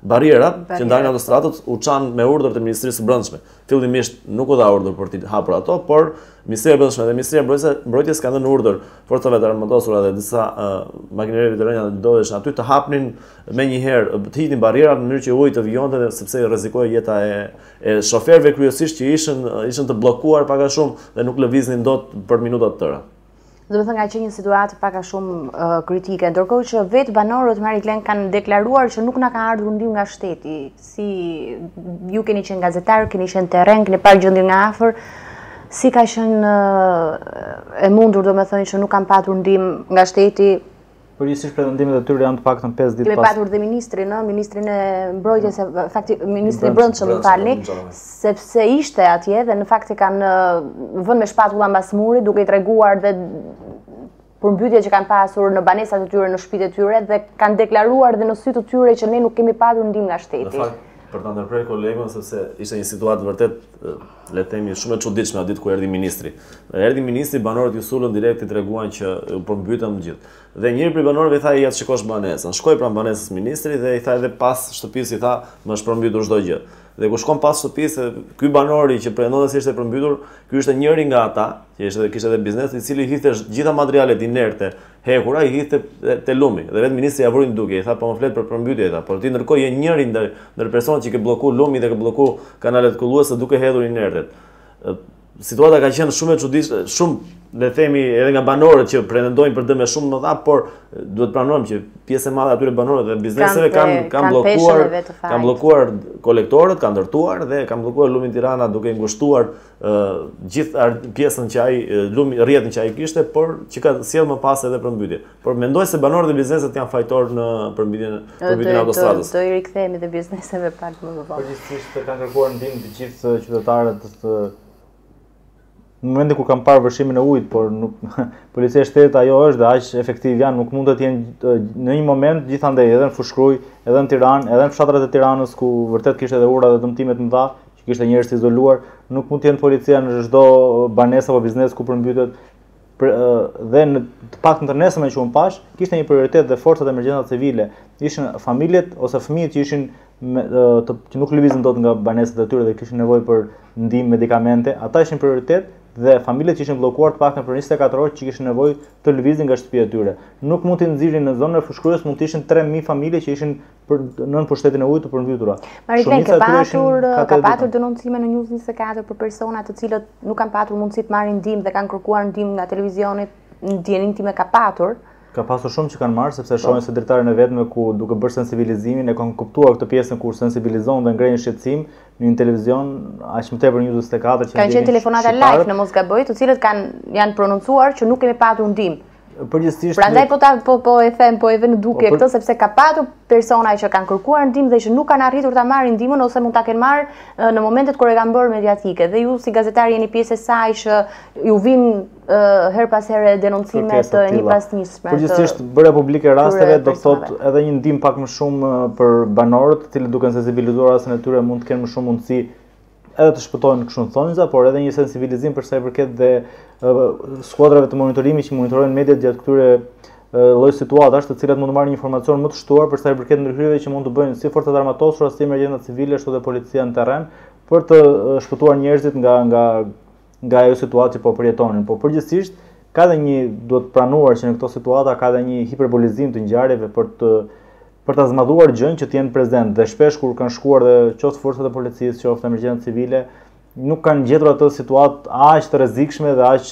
barriera që ndanin autostradët, u çanë me urdhër të Ministrisë së Brendshme. fillimisht nuk u dha urdhër për t'i hapur ato, por Ministria e Brendshme dhe Ministria e Mbrojtjes kanë dhënë urdhër forcave të armatosura dhe disa makinerive të rënda që ndodheshin aty të hapnin menjëherë, të hiqnin barrierat në mënyrë që uji të vijonte sepse rrezikohej jeta e e shoferëve kryesisht që ishin ishin të bllokuar pak a shumë dhe nuk lëviznin dot për minuta të tëra. Domethënë ka qenë një situatë pak a shumë uh, kritike, ndërkohë që vetë banorët Mariglen kanë deklaruar që nuk na ka ardhur ndihmë nga shteti, si ju keni qenë gazetar, keni qenë terren, keni parë gjendjen nga afër, si ka qenë uh, e mundur domethënë që nuk kanë patur ndihmë nga shteti, Përgjithësisht pretendimet e tyre janë të paktën 5 ditë pas. Kemi patur dhe ministrin, ëh, ministrin e Mbrojtjes, mm. faktikisht ministri i Brendshëm, më falni, sepse ishte atje dhe në fakt e kanë vënë me shpatulla mbas murit duke i treguar dhe përmbytjet që kanë pasur në banesat e tyre, në shpitë e tyre dhe kanë deklaruar dhe në sy të tyre që ne nuk kemi patur ndihmë nga shteti. Në fakt, për të ndërprerë kolegen, sepse ishte një situatë vërtet le të themi, shumë e çuditshme atë ditë kur erdhi ministri. Erdhi ministri, banorët iu sulën direkt i treguan që u përmbytëm të gjithë. Dhe njëri prej banorëve i tha ja të shikosh banesën. Shkoi pranë banesës ministri dhe i tha edhe pas shtëpisë i tha më është përmbytur çdo gjë. Dhe kur shkon pas shtëpisë, ky banori që pretendonte se ishte përmbytur, ky ishte njëri nga ata, që ishte kishte edhe biznes, i cili hidhte gjitha materialet inerte Hekura i hidhte te lumi dhe vetë ministri ja vuri në dukje, i tha po më flet për përmbytje, i tha, por ti ndërkohë je njëri ndër ndër personat që ke blloku lumin dhe ke blloku kanalet kulluese duke hedhur inertet. Situata ka qenë shumë e çuditshme, shumë le të themi edhe nga banorët që pretendojnë për dëme shumë të mëdha, por duhet pranojmë që pjesë e madhe atyre banorëve dhe bizneseve kanë kanë bllokuar kanë bllokuar kolektorët, kanë ndërtuar dhe kanë bllokuar lumin Tirana duke ngushtuar gjithë pjesën që ai lumi rrjetin që ai kishte, por që ka sjell më pas edhe përmbytje. Por mendoj se banorët e bizneset janë fajtor në përmbytjen përmbytjen e autostradës. Do i rikthehemi dhe bizneseve pak më vonë. Gjithsesi kanë kërkuar ndihmë të gjithë qytetarët në momentin kur kanë parë vërshimin e ujit, por nuk policia e shtetit ajo është dhe aq efektiv janë, nuk mund të jenë në një moment gjithandej edhe në Fushkruj, edhe në Tiranë, edhe në fshatrat e Tiranës ku vërtet kishte edhe ura dhe dëmtime të mëdha, Që kishte njerëz të izoluar, nuk mund të jenë policia në çdo banesë apo biznes ku përmbytet. Për, dhe në të paktën të nesërmen që unë pash, kishte një prioritet dhe forcat e emergjencave civile. Ishin familjet ose fëmijët që ishin me, të, që nuk lëviznin dot nga banesat e tyre dhe kishin nevojë për ndihmë medikamente, ata ishin prioritet dhe familjet që ishin bllokuar të paktën për 24 orë që kishin nevojë të lëviznin nga shtëpia e tyre. Nuk mund të nxirrin në zonën e Fushkrujës, mund të ishin 3000 familje që ishin për nën pushtetin e ujit të përmbytura. Maritlen, ka patur, ka patur denoncime në News 24 për persona të cilët nuk kanë patur mundësi të marrin ndihmë dhe kanë kërkuar ndihmë nga televizionet, në dijeninë time ka patur. Ka pasur shumë që kanë marrë sepse po. shohin si dritaren e vetme ku duke bërë sensibilizimin e kanë kuptuar këtë pjesën kur sensibilizon dhe ngrenë shqetësim në një televizion aq më tepër News 24 që kanë qenë telefonata live në mos gaboj, të cilët kanë janë prononcuar që nuk kemi patur ndihmë. përgjithësisht Prandaj po ta po po e them, po e vë në dukje po, këtë sepse ka patur persona që kanë kërkuar ndihmë dhe që nuk kanë arritur ta marrin ndihmën ose mund ta kenë marrë në momentet kur e kanë bërë mediatike. Dhe ju si gazetar jeni pjesë e saj që ju vijnë herë pas here denoncime të njëpasnjëshme. Përgjithësisht bërja publike e rasteve do të thotë edhe një ndihmë pak më shumë për banorët, të cilët duke sensibilizuar rastin e tyre mund të kenë më shumë mundësi edhe të shpëtojnë kështu në thonjza, por edhe një sensibilizim për sa i përket dhe skuadrave të monitorimit që monitorojnë mediat gjatë këtyre lloj situatash, të cilat mund të marrin informacion më të shtuar për sa i përket ndërhyrjeve që mund të bëjnë si forcat e armatosura, si emergjenca civile, ashtu dhe policia në terren, për të shpëtuar njerëzit nga nga nga ajo situatë që po përjetonin, por përgjithësisht ka dhe një duhet të pranuar që në këto situata ka dhe një hiperbolizim të ngjarjeve për të për ta zmadhuar gjënë që të jenë prezent dhe shpesh kur kanë shkuar dhe qoftë forcat e policisë, qoftë emergjencat civile, nuk kanë gjetur atë situatë aq të rrezikshme dhe aq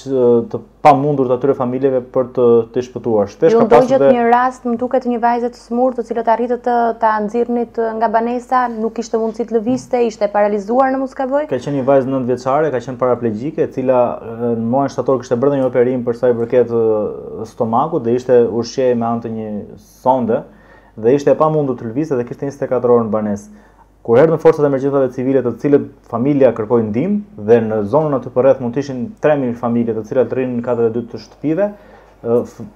të pamundur të atyre familjeve për t'i shpëtuar. Shpesh ka pasur dhe... një rast, më duket një vajzë të sëmurë të cilën arritët ta nxirrnit nga banesa, nuk kishte mundësi të lëvizte, ishte paralizuar në mos gaboj? Ka qenë një vajzë nëntë vjeçare, ka qenë paraplegjike, e cila në muajin shtator kishte bërë dhe një operim për sa i përket stomakut dhe ishte ushqehej me anë të një sonde dhe ishte e pamundur të lëvizte dhe kishte 24 orë në banesë. Kur erdhën forcat e emergjencave civile të cilat familja kërkoi ndihmë dhe në zonën aty përreth mund të ishin 3000 familje të cilat rrinin në katet e dyta të shtëpive,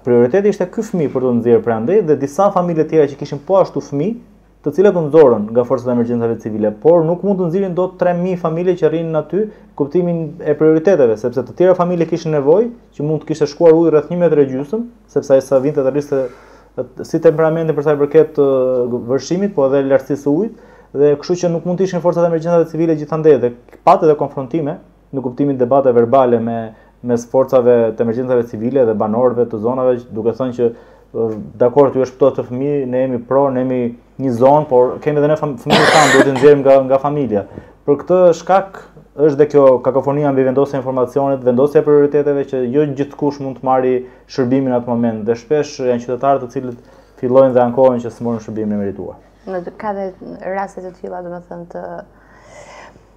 prioriteti ishte ky fëmijë për t'u nxjerrë prej andej dhe disa familje tjera që kishin po ashtu fëmijë, të cilat u nxorën nga forcat e emergjencave civile, por nuk mund të nxirrin dot 3000 familje që rrinin aty, kuptimin e prioriteteve, sepse të tjera familje kishin nevojë, që mund të kishte shkuar uji rreth 1 metër e gjysmë, sepse ai sa vinte të rriste si temperamentin për sa i përket vërshimit, po edhe lartësisë së ujit, dhe kështu që nuk mund të ishin forcat e emergjencave civile gjithandej dhe pati edhe konfrontime në kuptimin debate verbale mes forcave të emergjencave civile dhe banorëve të zonave duke thënë që dakord ju e shpëtoni këtë fëmijë ne jemi pro ne jemi një zonë, por kemi edhe ne fëmijët tanë, duhet t'i nxjerrim nga nga familja. Për këtë shkak është dhe kjo kakofonia mbi vendosjen e informacionit, vendosja e prioriteteve që jo gjithkush mund të marrë shërbimin atë moment dhe shpesh janë qytetarë të cilët fillojnë dhe ankohen që s'morën shërbimin e merituar. Në fakt ka dhe raste të tilla, domethënë të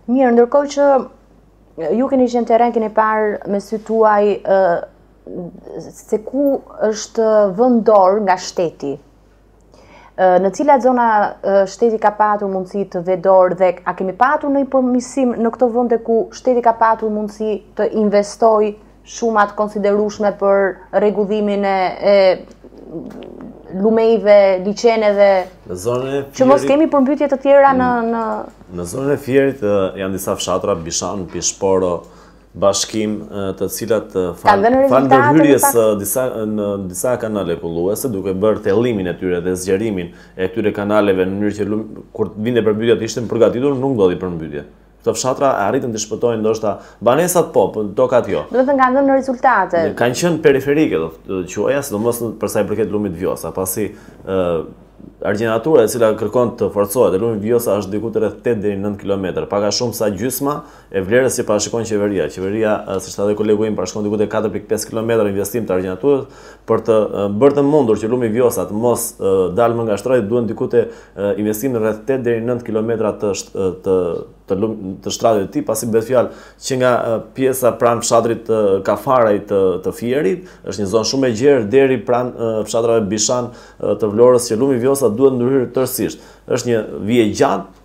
mirë, ndërkohë që ju keni qenë terren, keni parë me sytë tuaj se ku është vënë dorë nga shteti Në cilat zona shteti ka patur mundësi të vërë dorë dhe a kemi patur ndonjë përmirësim në këto vende ku shteti ka patur mundësi të investojë shuma të konsiderueshme për rregullimin e, e lumejve, liqeneve, në zonën e Fierit, që mos kemi përmbytje të tjera në... Në, në zonën e Fierit janë disa fshatra, Bishan, Pishporo, Bashkim të cilat falë ndërhyrjes në disa kanale kulluese, duke bërë thellimin e tyre dhe zgjerimin e këtyre kanaleve në mënyrë që kur të vinde përmbytja të ishte e përgatitur, nuk ndodhi përmbytje. Këto fshatra arritën të shpëtojnë ndoshta banesat po, por tokat jo. Domethënë kanë dhënë rezultate. Kanë qenë periferike, do t'i quaja, sidomos për sa i përket lumit Vjosa, pasi argjinatura e cila kërkon të forcohet, lumi Vjosa është diku te rreth 8 deri 9 kilometra, pak a shumë sa gjysma, e vlerës që parashikon qeveria. Qeveria, siç tha dhe kolegu im, parashikon diku te 4.5 kilometra investim të argjinaturës për të bërë të mundur që lumi Vjosa të mos dalë më nga shtrati, duhen diku te investim rreth 8 deri 9 kilometra të të të lum të shtratit të tij, pasi bëhet fjalë që nga pjesa pranë fshatit Kafaraj të të Fierit, është një zonë shumë e gjerë deri pranë fshatrave Bishan të Vlorës që lumi Vjosa duhet ndërhyrë tërësisht. Është një vijë e gjatë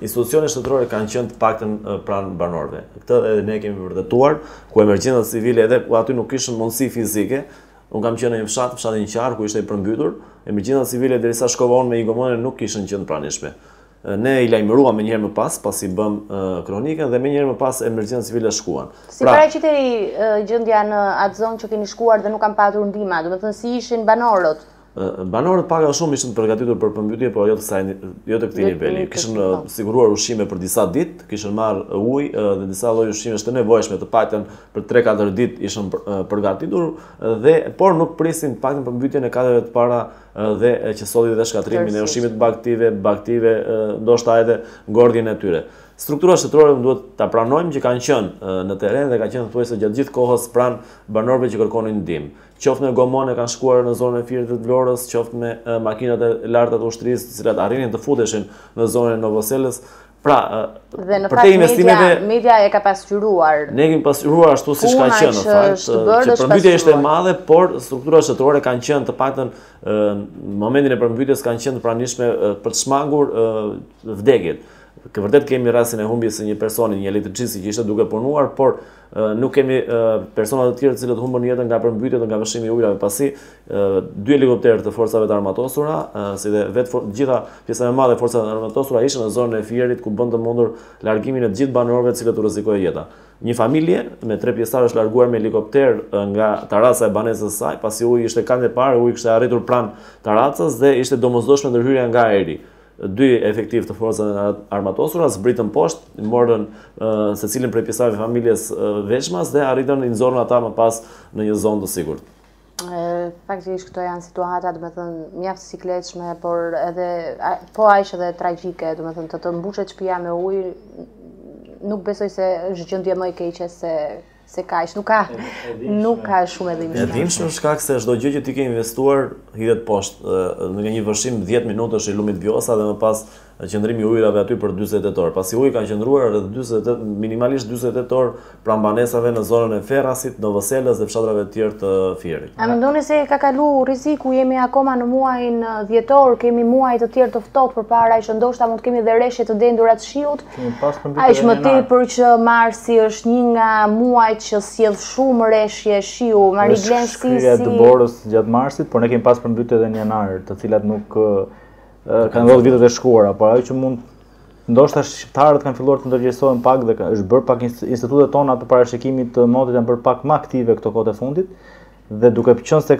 Institucionet shtetërore kanë qenë të paktën pranë banorëve. Këtë edhe ne kemi vërtetuar, ku emergjencat civile edhe ku aty nuk kishin mundësi fizike, Unë kam qenë në një fshat, fshatin Qarr, ku ishte i përmbytur, emergjencat civile derisa shkova unë me një gomone nuk kishin qenë pranishme. Ne i lajmëruam menjëherë më pas, pasi bëmë kronikën dhe menjëherë më pas emergjencat civile shkuan. Si pra, paraqitej gjendja në atë zonë që keni shkuar dhe nuk kanë patur ndihma, domethënë si ishin banorët? Banorët pak a shumë ishin të përgatitur për përmbytje, por jo të kësaj jo të këtij niveli. Kishin siguruar ushqime për disa ditë, kishin marrë ujë dhe disa lloj ushqimesh të nevojshme, të paktën për 3-4 ditë ishin përgatitur dhe por nuk prisin të paktën përmbytjen e kateve të para dhe që solli dhe shkatërrimin e ushqimit të bagëtive, bagëtive, ndoshta edhe ngordhjen e tyre. Strukturat shtetërore më duhet ta pranojmë që kanë qenë në terren dhe kanë qenë thuajse gjatë gjithë kohës pranë banorëve që kërkonin ndihmë. qoftë me gomone kanë shkuar në zonën e Fierit dhe të Vlorës, qoftë me makinat e larta të ushtrisë, të cilat arrinin të futeshin në zonën e Novoselës. Pra, dhe në fakt media, media e ka pasqyruar. Ne kemi pasqyruar ashtu siç ka qenë në fakt, që përmbytja ishte e madhe, por strukturat shtetërore kanë qenë të paktën në momentin e përmbytjes kanë qenë të pranishme për të shmangur vdekjet. Kë vërtet kemi rastin e humbjes së një personi, një elektricisti që ishte duke punuar, por Nuk kemi persona të tjerë të cilët humbën jetën nga përmbytjet dhe nga vërshimi i ujërave, pasi dy helikopterë të forcave të armatosura, si dhe vetë gjitha pjesa e madhe e forcave të armatosura ishin në zonën e Fierit ku bënë të mundur largimin e të gjithë banorëve të cilët u rrezikohej jeta. Një familje me tre pjesëtarë është larguar me helikopter nga tarraca e banesës së saj, pasi uji ishte katin e parë, uji kishte arritur pranë tarracës dhe ishte domosdoshme ndërhyrja nga ajri. Dy efektivë të Forcave të Armatosura zbritën poshtë, morën secilin prej pjesëtarëve të familjes veçmas dhe arritën i nxorën ata më pas në një zonë të sigurt. Faktikisht këto janë situata, domethënë, mjaft sikletshme, por edhe po aq edhe tragjike, domethënë, të të mbushet shtëpia me ujë, nuk besoj se është gjendje më e keqe se Se kaq nuk ka nuk ka shumë e dhimbshme. Shumë, shkak se çdo gjë që ti ke investuar hidhet poshtë. Në një vërshim 10 minutësh i lumit Vjosa dhe më pas qëndrimi i ujërave aty për 48 orë. Pasi uji ka qëndruar rreth 48 minimalisht 48 orë pranë banesave në zonën e Ferrasit, Novoselës dhe fshatrave të tjerë të Fierit. A mendoni se ka kalu rreziku, jemi akoma në muajin dhjetor, kemi muaj të tjerë të ftohtë përpara që ndoshta mund të kemi dhe reshje të dendura të shiut, Aq më tepër që marsi është një nga muajt që sjell shumë reshje shiu, Mariglen si si... Në shkrirja e dëborës gjatë marsit, por ne kemë pas përmbytje edhe në janar, të cilat nuk kanë ndodh vitet e shkuara, por ajo që mund... Ndoshta shqiptarët kanë filluar të ndërgjegjësohen pak dhe është bërë pak institutet tona të parashikimit të motit janë bërë pak më aktive këto kohët e fundit, dhe duke qënë se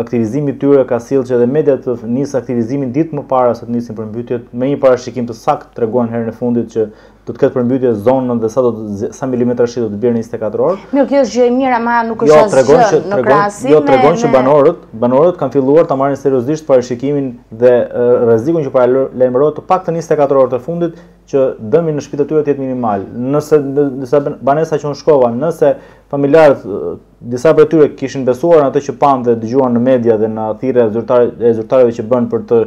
aktivizimi i tyre ka sjellë që edhe mediat të nisin aktivizimin ditë më para se të nisin përmbytjet, me një parashikim të saktë treguan herën e fundit që do të ketë përmbytje në zonën dhe sa do të sa milimetra shi do të bjerë në 24 orë. Mirë, kjo është gjë e mirë, ama nuk është jo, asgjë në krahasim me Jo, tregon që banorët, banorët kanë filluar ta marrin seriozisht parashikimin dhe rrezikun që paralajmërohet të paktën 24 orët e fundit që dëmi në shtëpitë e tyre të jetë minimal. Në disa banesa që unë shkova, nëse familjarët Disa prej tyre kishin besuar atë që panë dhe dëgjuan në media dhe në thirrjet e zyrtarëve që bënë për të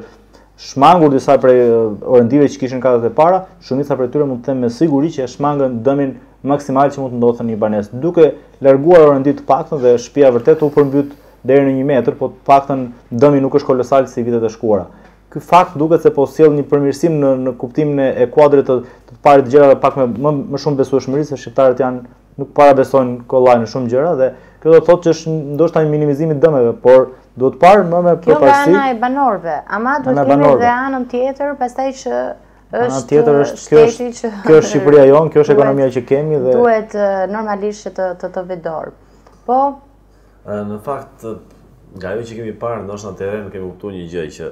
shmangur disa prej orendive që kishin në katet e para, shumica prej tyre mund të them me siguri që e shmangën dëmin maksimal që mund të ndodhte në një banesë. Duke larguar orenditë të paktën dhe shpia vërtet u përmbyt deri në një metër, po të paktën dëmi nuk është kolosal si vitet e shkuara. Ky fakt duket se po sjell një përmirësim në në kuptimin e kuadrit të të parit të gjërave pak me më më shumë besueshmëri se shqiptarët janë nuk para besojnë kollaj në shumë gjëra dhe kjo do të thotë që është ndoshta një minimizim i dëmeve, por duhet parë më me përparësi. Kjo nga ana e banorëve, ama duhet të kemi dhe anën tjetër, pastaj që është Ana tjetër është kjo është që... kjo është Shqipëria jonë, kjo është ekonomia që kemi dhe duhet normalisht që të të të vedor. Po Në fakt, nga ajo që kemi parë ndoshta në terren kemi kuptuar një gjë që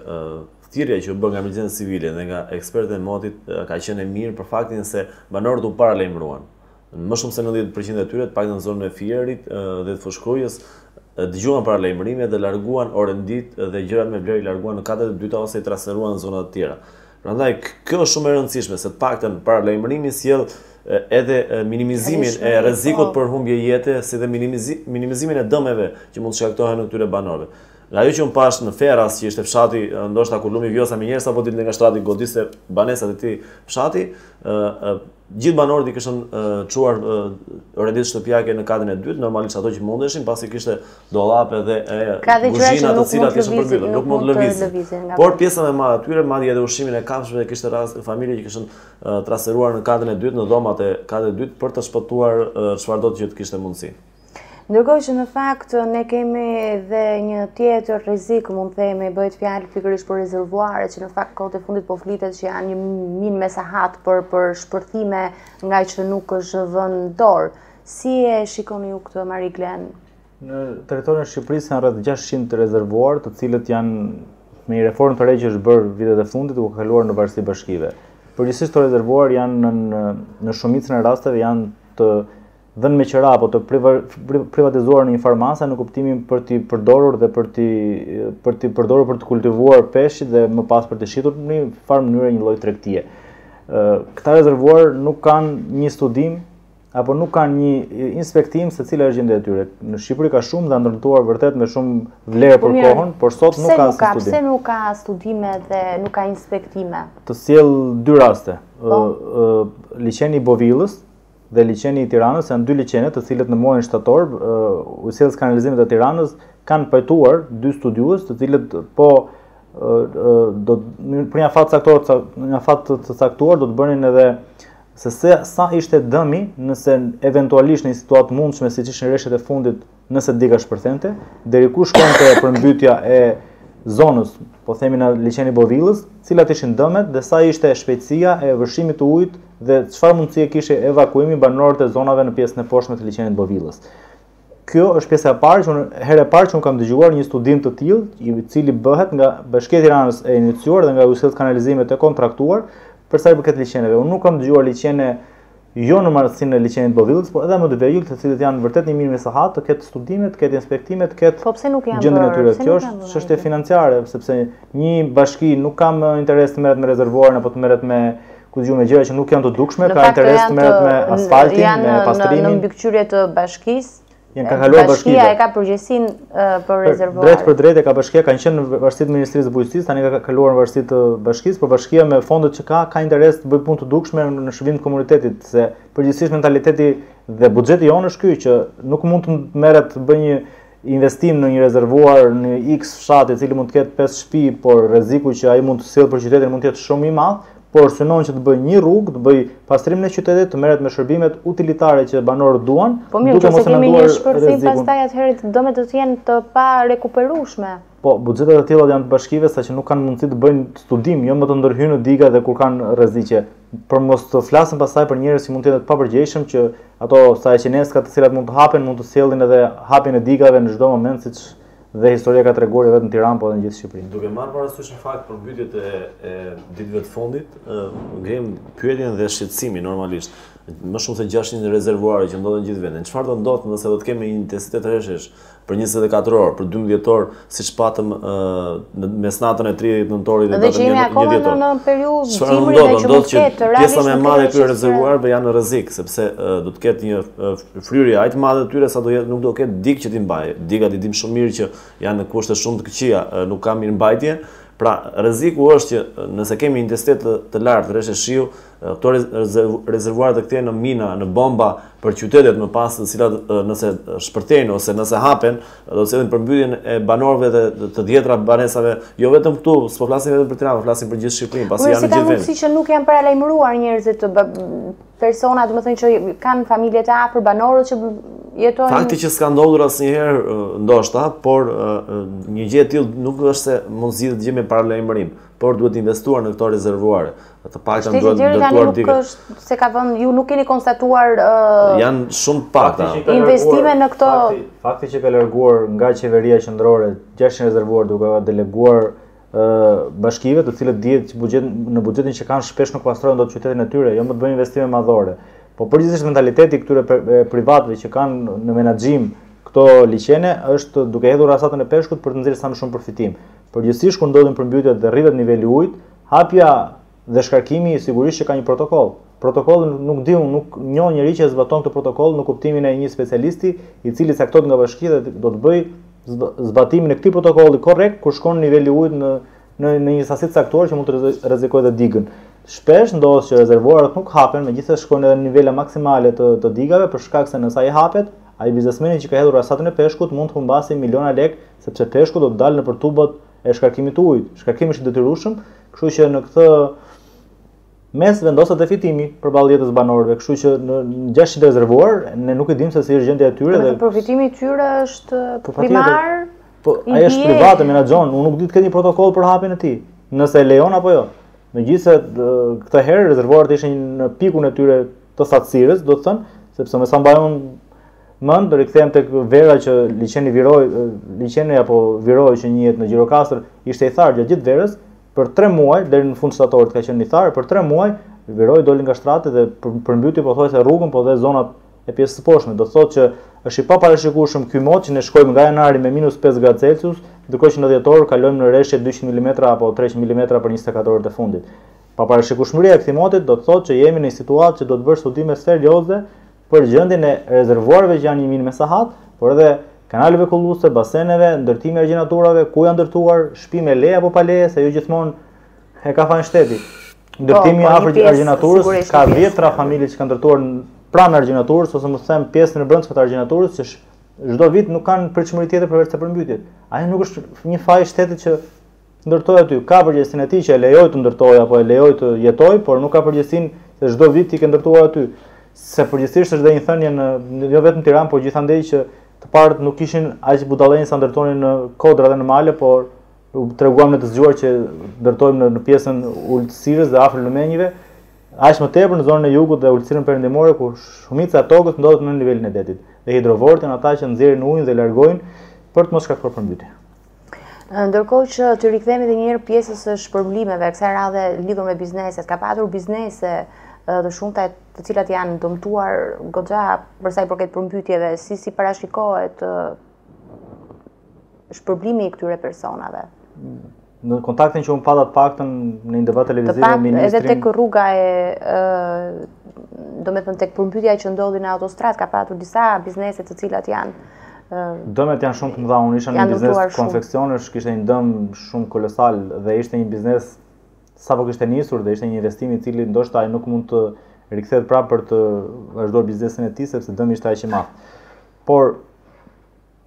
thirrja që u bë nga Emergjencat Civile dhe nga ekspertët e motit ka qenë e mirë për faktin se banorët u paralajmëruan. Më shumë se 90% e tyre, të paktën në zonën e Fierit dhe të Fushë-Krujës, dëgjuan paralajmërimet dhe larguan orenditë dhe gjërat me vlerë i larguan në katet e dyta ose i transferuan në zona të tjera. Prandaj kjo është shumë e rëndësishme, se të paktën paralajmërimi sjell edhe minimizimin e rrezikut po. për humbje jete, si dhe minimizimin e dëmeve që mund të shkaktohen këtyre banorëve. Nga ajo që unë pashë në Ferras, që ishte fshati, ndoshta ku lumi Vjosa menjëherë sapo dilte nga shtrati godiste banesat e këtij fshati, Gjithë banorët i kishin çuar orenditë shtëpiake në katin e dytë, normalisht ato që mundeshin, pasi kishte dollape dhe kuzhina të cilat ishin përmbytur, nuk mund të lëviznin. Por pjesa më e madhe e tyre, madje edhe ushqimin e kafshëve kishte raste familje që kishin transferuar në katin e dytë, në dhomat e katit të dytë për të shpëtuar çfarëdo që të kishte mundësi. Ndërkohë që në fakt ne kemi dhe një tjetër rrezik, mund të themi, bëhet fjalë pikërisht për rezervuarët që në fakt kohët e fundit po flitet që janë një minë me sahat për për shpërthime ngaqë nuk është vënë dorë. Si e shikoni ju këtë Mariglen? Në territorin e Shqipërisë janë rreth 600 rezervuarë, të cilët janë me një reformë të re që është bërë vitet e fundit u kaluan në varësi të bashkive. Përgjithësisht këta rezervuarë janë në në shumicën e rasteve janë të dhënë me qera apo të privatizuar në një farë mase në kuptimin për t'i përdorur dhe për t'i për t'i përdorur për të kultivuar peshkun dhe më pas për të shitur në një farë mënyre një lloj tregtie. Ë këta rezervuar nuk kanë një studim apo nuk kanë një inspektim se cila është gjendja e tyre. Në Shqipëri ka shumë dhe ndërtuar vërtet me shumë vlerë po për kohën, por sot nuk ka studim. Pse nuk ka studime dhe nuk ka inspektime? Të sjell dy raste. Po. Ë liqeni i Bovillës, dhe liqeni i Tiranës janë dy liqene të cilat në muajin shtator ujësjellës kanalizimet e Tiranës kanë pajtuar dy studiues të cilët po do për një afat caktuar një afat të caktuar do të bënin edhe se se sa ishte dëmi nëse eventualisht në një situatë të mundshme siç ishin reshjet e fundit Nëse diga shpërthente, deri ku shkonte përmbytja e zonës, po themi në liqenin e Bovillës, cilat ishin dëmet dhe sa ishte shpejtësia e vërshimit të ujit dhe çfarë mundësie kishin evakuimi banorët e zonave në pjesën e poshtme të liqenit të Bovillës. Kjo është pjesa e parë që unë hera e parë që unë kam dëgjuar një studim të tillë, i cili bëhet nga Bashkia e Tiranës e iniciuar dhe nga Ujësjellës Kanalizimet e kontraktuar për sa i përket liqeneve. Unë nuk kam dëgjuar liqene jo në madhësinë e liqenit të Bovillës, por edhe më të vegjël, të cilët janë vërtet një minë me sahat, të ketë studime, të ketë inspektime, të ketë po, gjendjen e tyre. Kjo është çështje financiare, sepse një bashki nuk ka më interes të merret me rezervuarin apo të merret me ku di unë me gjëra që nuk janë të dukshme, ka interes të merret me asfaltin, me pastrimin. Në mbikëqyrje të bashkisë, I ka kaluar bashkia. Bashkia e ka përgjegjësin për rezervuar. Drejtpërdrejt e ka bashkia, kanë qenë në varësi të Ministrisë së Bujqësisë, tani ka kaluar në varësi të bashkisë, por bashkia me fondet që ka ka interes të bëjë punë të dukshme në shërbim të komunitetit, se përgjithësisht mentaliteti dhe buxheti jonë është ky që nuk mund të merret të bëjë një investim në një rezervuar në X fshat i cili mund të ketë 5 shtëpi, por rreziku që ai mund të sjellë për qytetin mund të jetë shumë më i madh, por synon që të bëjë një rrugë, të bëjë pastrimin e qytetit, të merret me shërbimet utilitare që banorët duan, po mirë, duke mos e menduar rrezikun. Po mirë, nëse kemi një shpërthim pastaj atëherë dëmet do të jenë të parikuperueshme. Po, buxhetet e tilla janë të bashkive saqë nuk kanë mundësi të bëjnë studim, jo më të ndërhyjnë në diga dhe kur kanë rreziqe. Për mos të flasim pastaj për njerëz që mund të jenë të papërgjegjshëm që ato saraçineska të cilat mund të hapen, mund të sjellin edhe hapjen e digave në çdo moment siç Dhe historia ka treguar jo vetëm në Tiranë, por edhe në gjithë Shqipërinë. Duke marrë parasysh në fakt përmbytjet e, e ditëve të fundit, ngremë pyetjen dhe shqetësimin normalisht. Më shumë se 600 rezervuare që ndodhen në gjithë vendin. Çfarë do ndodhë nëse do të kemi një intensitet reshjesh për 24 orë, për 12 orë, siç patëm në mesnatën e 30 nëntorit dhe datën 1 dhjetor. Dhe që jemi akoma në periudhë dimri dhe që mund të ketë realisht. Pjesa më e madhe e këtyre rezervuarëve janë në rrezik, sepse do të ketë një Prurja aq e madhe e tyre sa do jetë nuk do ketë digë që t'i mbajë. Digat i dimë shumë mirë që janë në kushte shumë të këqija, nuk ka mirëmbajtje. Pra, rreziku është që nëse kemi intensitet të, të lartë reshje shiu, këto rezervuarë të kthehen në mina, në bomba për qytetet më pas, të cilat nëse shpërthejnë ose nëse hapen, do të sjellin përmbytjen e banorëve dhe të dhjetra banesave, jo vetëm këtu, s'po flasim vetëm për Tiranën, po flasim për gjithë Shqipërinë, pasi janë në gjithë vendin. Por si ka mundësi që nuk janë paralajmëruar njerëzit të persona, domethënë që kanë familjet afër banorët që jetojnë. Fakti që s'ka ndodhur asnjëherë ndoshta, por një gjë e tillë nuk është se mund zgjidhet gjë me paralajmërim, por duhet investuar në këto rezervuare. Të paktën duhet të ndërtuar digë. Nuk është se ka vënë, ju nuk keni konstatuar uh, janë shumë të pakta investime në këto. Fakti, fakti që ka larguar nga qeveria qendrore 600 rezervuarë duke ua deleguar bashkive, të cilat dihet që buxhet në buxhetin që kanë shpesh nuk pastrojnë dot qytetin e tyre, jo më të bëjnë investime madhore. Po përgjithësisht mentaliteti i këtyre privatëve që kanë në menaxhim këto liqene është duke hedhur rasatin e peshkut për të nxjerrë sa më shumë përfitim. Përgjithësisht kur ndodhin përmbytjet dhe rritet niveli i ujit, hapja Dhe shkarkimi sigurisht që ka një protokoll. Protokollin nuk di unë, nuk njoh njeri që e zbaton këtë protokoll në kuptimin e një specialisti i cili caktohet nga bashkia dhe do të bëjë zbatimin e këtij protokolli korrekt kur shkon niveli i ujit në në në një sasi të caktuar që mund të rrezikojë dhe digën. Shpesh ndodh që rezervuarët nuk hapen, megjithëse shkojnë edhe në nivele maksimale të të digave për shkak se nëse ai hapet, ai biznesmeni që ka hedhur rasatin e peshkut mund të humbasë miliona lekë sepse peshku do të dalë nëpër tubat e shkarkimit të ujit. Shkarkimi është i detyrueshëm, kështu që në këtë mes vendoset dhe fitimi përballë jetës banorëve, kështu që në 600 rezervuarë, ne nuk e dimë se si është gjendja e tyre. Dhe... Përfitimi i tyre është po, primar, po, ai që është privat e menaxhon, unë nuk di të ketë një protokoll për hapjen e tij, nëse e lejon apo jo. Megjithëse këtë herë rezervuarët ishin në pikun e tyre të thatësirës, domethënë, sepse me sa mbaj unë Mend, rikthehem tek vera që liqeni viroi, liqeni apo viroi që njihet në Gjirokastër, ishte i tharë gjatë gjithë verës, për 3 muaj deri në fund të shtatorit ka qenë i tharë, për 3 muaj viroi doli nga shtrati dhe përmbyti pothuajse rrugën, po dhe zonat e pjesës së poshtme. Do të thotë që është i paparashikueshëm ky mot që ne shkojmë nga janari me minus 5 gradë Celsius, ndërkohë që në dhjetor kalojmë në reshje 200 mm apo 300 mm për 24 orët e fundit. Paparashikueshmëria e këtij moti do të thotë që jemi në një situatë që duhet të bësh studime serioze për gjendjen e rezervuarëve që janë mina me sahat, por edhe kanaleve kulluese, baseneve, ndërtimi i argjinaturave, ku janë ndërtuar, shtëpi me leje apo pa leje, se jo gjithmonë e ka fajin shteti. Po, ndërtimi i, po, afër argjinaturës ka dhjetra familje që kanë ndërtuar pranë argjinaturës ose mos them pjesën e brendshme të argjinaturës që çdo vit nuk kanë pritshmëri tjetër përveç të përmbyten. Ai nuk është një faj i shtetit që Ndërtoi aty, ka përgjegjësinë e tij që e lejoi të ndërtojë apo e lejoi të jetojë, por nuk ka përgjegjësinë se çdo vit ti ke ndërtuar aty. Se përgjithësisht është dhe një thënie në jo vetëm në Tiranë, por gjithandej që të parët nuk ishin aq budallenj sa ndërtonin në kodra dhe në male, por u treguam ne të zgjuar që ndërtojmë në, në pjesën e ultësirës dhe afër lumenjve, aq më tepër në zonën e jugut dhe ultësirën perëndimore ku shumica e tokës ndodhet në nivelin e detit dhe hidrovorët janë ata që nxjerrin ujin dhe largojnë për të mos shkaktuar përmbytje. Ndërkohë që të rikthehemi edhe një herë pjesës së shpërblimeve, kësaj radhe lidhur me bizneset, ka patur biznese të shumta të cilat janë dëmtuar goxha për sa i përket përmbytjeve, si si parashikohet shpërblimi i këtyre personave. Në kontaktin që unë pata të paktën në një debat televiziv me ministrin. Edhe tek rruga e domethënë tek përmbytja që ndodhi në autostradë, ka patur disa biznese të cilat janë... Dëmet janë shumë të mëdha, unë isha një biznes konfeksionesh, kishte një dëm shumë kolosal dhe ishte një biznes sapo kishte nisur dhe ishte një investim i cili ndoshta ai nuk mund të rikthehet prapë për të vazhduar biznesin e tij sepse dëmi ishte aq i madh. Por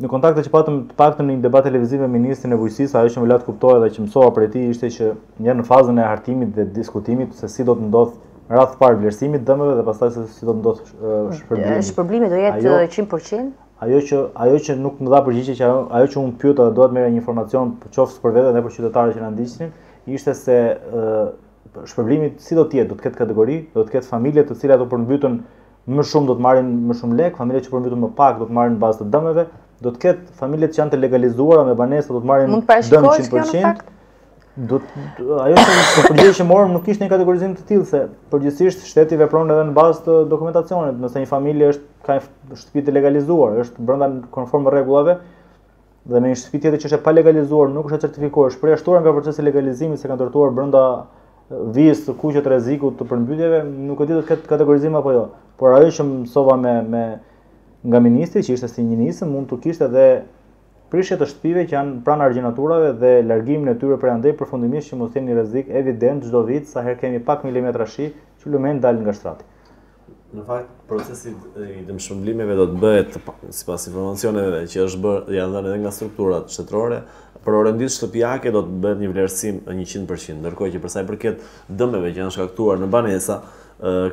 Në kontaktet që patëm të paktën në një debat televiziv me ministrin e Bujqësisë, ajo që më la të kuptoja dhe që mësova prej tij ishte që janë në fazën e hartimit dhe diskutimit se si do të ndodhë radhë të parë vlerësimi i dëmeve dhe pastaj se si do të ndodhë shpërblimi. Shpërblimi do jetë 100%? Ajo që ajo që nuk më dha përgjigje që ajo, ajo që unë pyeta dhe doja të merrja një informacion qoftë për veten dhe për qytetarët që na ndiqnin, ishte se shpërblimi si do të jetë, do të ketë kategori, do të ketë familje të cilat u përmbytën më shumë do të marrin më shumë lek, familjet që u përmbytën më pak do të marrin në bazë të dëmeve, do të ketë familjet që janë të legalizuara me banesa do të marrin dëm 100%. Do ajo që po përgjigje që morëm nuk kishte një kategorizim të tillë se përgjithësisht shteti vepron edhe në bazë të dokumentacionit, nëse një familje është ka shtëpi të legalizuar, është brenda konform rregullave, dhe në një shtëpi tjetër që është e palegalizuar, nuk është e certifikuar, është përjashtuar nga procesi i legalizimit se kanë ndërtuar brenda vijës së kuqe të rrezikut të përmbytjeve, nuk e di të ketë kategorizim apo jo. Por ajo që mësova me me nga ministri që ishte si një nismë mund të kishte edhe prishje të shtëpive që janë pranë argjinaturave dhe largimin e tyre prej andej përfundimisht që mos jenë një rrezik evident çdo vit sa herë kemi pak milimetra shi që lumenjtë dalin nga shtrati. Në fakt, procesi i dëmshpërblimeve do të bëhet sipas informacioneve që është bërë janë dhënë edhe nga strukturat shtetërore, për orenditë shtëpiake do të bëhet një vlerësim 100%, ndërkohë që për sa i përket dëmeve që janë shkaktuar në banesa,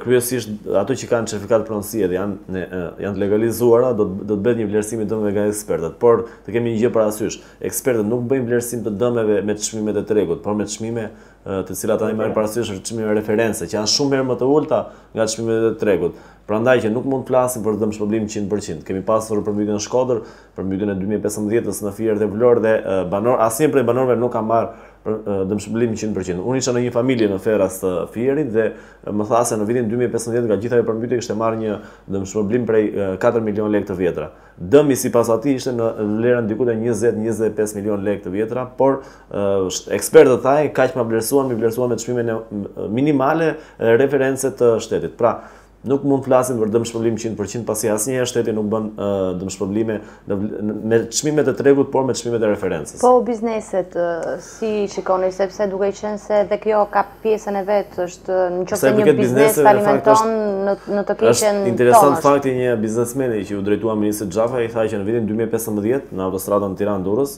kryesisht ato që kanë certifikatë pronësie dhe janë në, janë të legalizuara, do të do të bëhet një vlerësim i dëmeve nga ekspertët. Por të kemi një gjë parasysh, ekspertët nuk bëjnë vlerësim të dëmeve me çmimet e tregut, por me çmime të cilat ai merr parasysh është çmimi referencë, që janë shumë herë më të ulta nga çmimet e tregut. Prandaj që nuk mund të flasim për dëmshpërblim 100%. Kemi pasur përmbytjen në Shkodër, përmbytjen e 2015-s në Fier dhe Vlorë dhe banor, asnjë prej banorëve nuk ka marrë dëmshpërblim 100%. Unë isha në një familje në Ferras të Fierit dhe më tha se në vitin 2015 nga gjithë ajo përmbytje kishte marrë një dëmshpërblim prej 4 milionë lekë të vjetra. Dëmi sipas atij ishte në vlerën diku te njëzet, njëzet e pesë milionë lekë të vjetra, por ekspertët, tha ai, kaq ma vlerësuan, m'i vlerësuan me të çmime minimale reference të shtetit. Pra, nuk mund të flasim për dëmshpërblim 100% pasi asnjëherë shteti nuk bën dëmshpërblime me çmimet e tregut, por me çmimet e referencës. Po bizneset Si i shikoni, sepse duke qenë se dhe kjo ka pjesën e vet, është në qoftë se një biznes falimenton në të keqen tonë. Është interesant fakti një biznesmeni që u drejtua ministrit Xhafaj, tha që në vitin 2015 në autostradën Tiranë-Durrës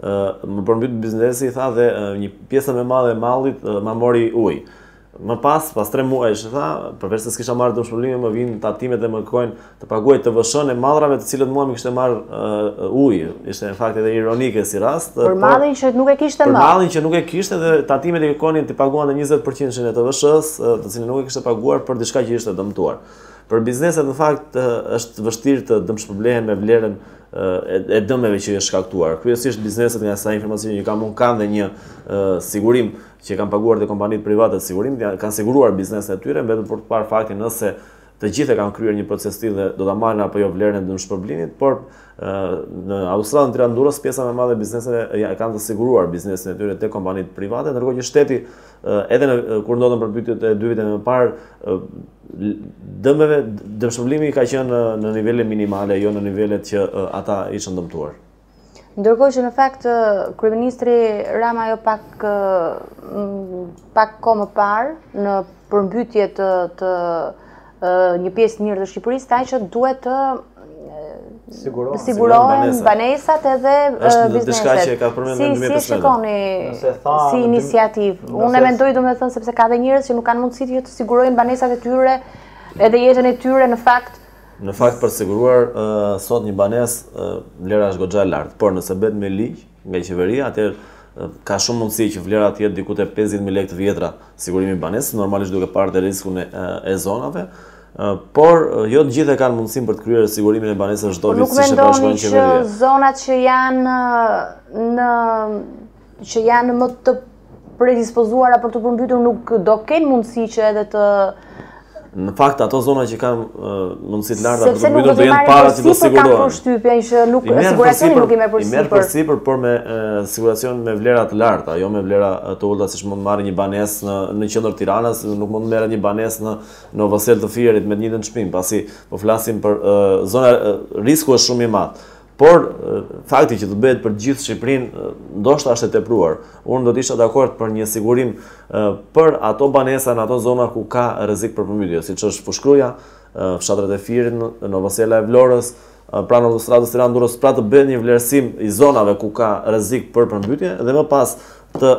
m'u përmbyt biznesi, tha, dhe një pjesë më e madhe e mallit ma mori uji. Më pas, pas tre muajsh, tha, përveç se s'kisha marrë dëmshpërblime, më vijnë tatimet dhe më kërkojnë të paguaj TVSH-në e mallrave të cilët mua m'i kishte marrë uh, uji. Ishte në fakt edhe ironike si rast. Për mallin që nuk e kishte më. Për mallin që nuk e kishte dhe tatimet i kërkonin të paguante dhe 20% e TVSH-së, të cilën nuk e kishte paguar për diçka që ishte dëmtuar. Për bizneset në fakt është vështirë të dëmshpërblehen me vlerën e dëmeve që është shkaktuar. Kryesisht bizneset nga sa informacioni që kam unë kanë dhe një sigurim që e kanë paguar te kompanitë private të sigurimit, janë, kanë siguruar biznesin e tyre, mbetet për t'u parë faktin nëse të gjithë e kanë kryer një proces të tillë dhe do ta marrin apo jo vlerën e dëmshpërblimit, por në autostradën Tiranë Durrës pjesa më e madhe e bizneseve ja, kanë të siguruar biznesin e tyre te kompanitë private, ndërkohë që shteti edhe në, kur ndodhën përmbytjet e dy viteve më parë dëmeve dëmshpërblimi ka qenë në nivele minimale, jo në nivelet që ata ishin dëmtuar. Ndërkohë që në fakt kryeministri Rama jo pak pak kohë më parë në përmbytje të, të një pjesë të mirë të Shqipërisë tha që duhet të sigurohen, sigurohen banesat edhe bizneset. Është diçka që e ka përmendur në 2015. Si, si shikoni si iniciativë? Unë e mendoj domethënë sepse ka dhe njerëz që nuk kanë mundësi të sigurojnë banesat e tyre edhe jetën e tyre në fakt Në fakt për të siguruar sot një banesë, vlera është goxha e lartë, por nëse bëhet me ligj nga qeveria, atëherë ka shumë mundësi që vlera të jetë diku te 50000 lekë të vjetra sigurimi i banesës, normalisht duke parë dhe riskun e, e zonave. Por jo të gjithë e kanë mundësinë për të kryer sigurimin e banesës çdo vit siç e parashikon qeveria. Nuk mendoni që zonat që janë në që janë më të predispozuara për të përmbytur nuk do kenë mundësi që edhe të Në fakt ato zona që kanë mundësi të larta për të përmbytur do jenë të parat që do sigurohen. Kanë përshtypjen që nuk siguracioni nuk i merr përsipër. I merr përsipër por me siguracion me vlera të larta, jo me vlera të ulëta siç mund të marrë një banesë në në qendër të Tiranës, nuk mund të merret një banesë në Novoselë të Fierit me të njëjtën çmim, pasi po flasim për zona ku risku është shumë i madh. Por fakti që të bëhet për gjithë Shqipërinë ndoshta është e tepruar. Unë do të isha dakord për një sigurim për ato banesa në ato zona ku ka rrezik për përmbytje, siç është Fushkruja, fshatrat e Firit, Novosela e Vlorës, pranë autostradës Tiranë Durrës, pra të bëhet një vlerësim i zonave ku ka rrezik për përmbytje dhe më pas të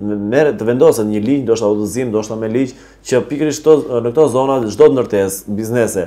merret të vendoset një ligj, ndoshta udhëzim, ndoshta me ligj që pikërisht në këto zona çdo ndërtesë, biznes e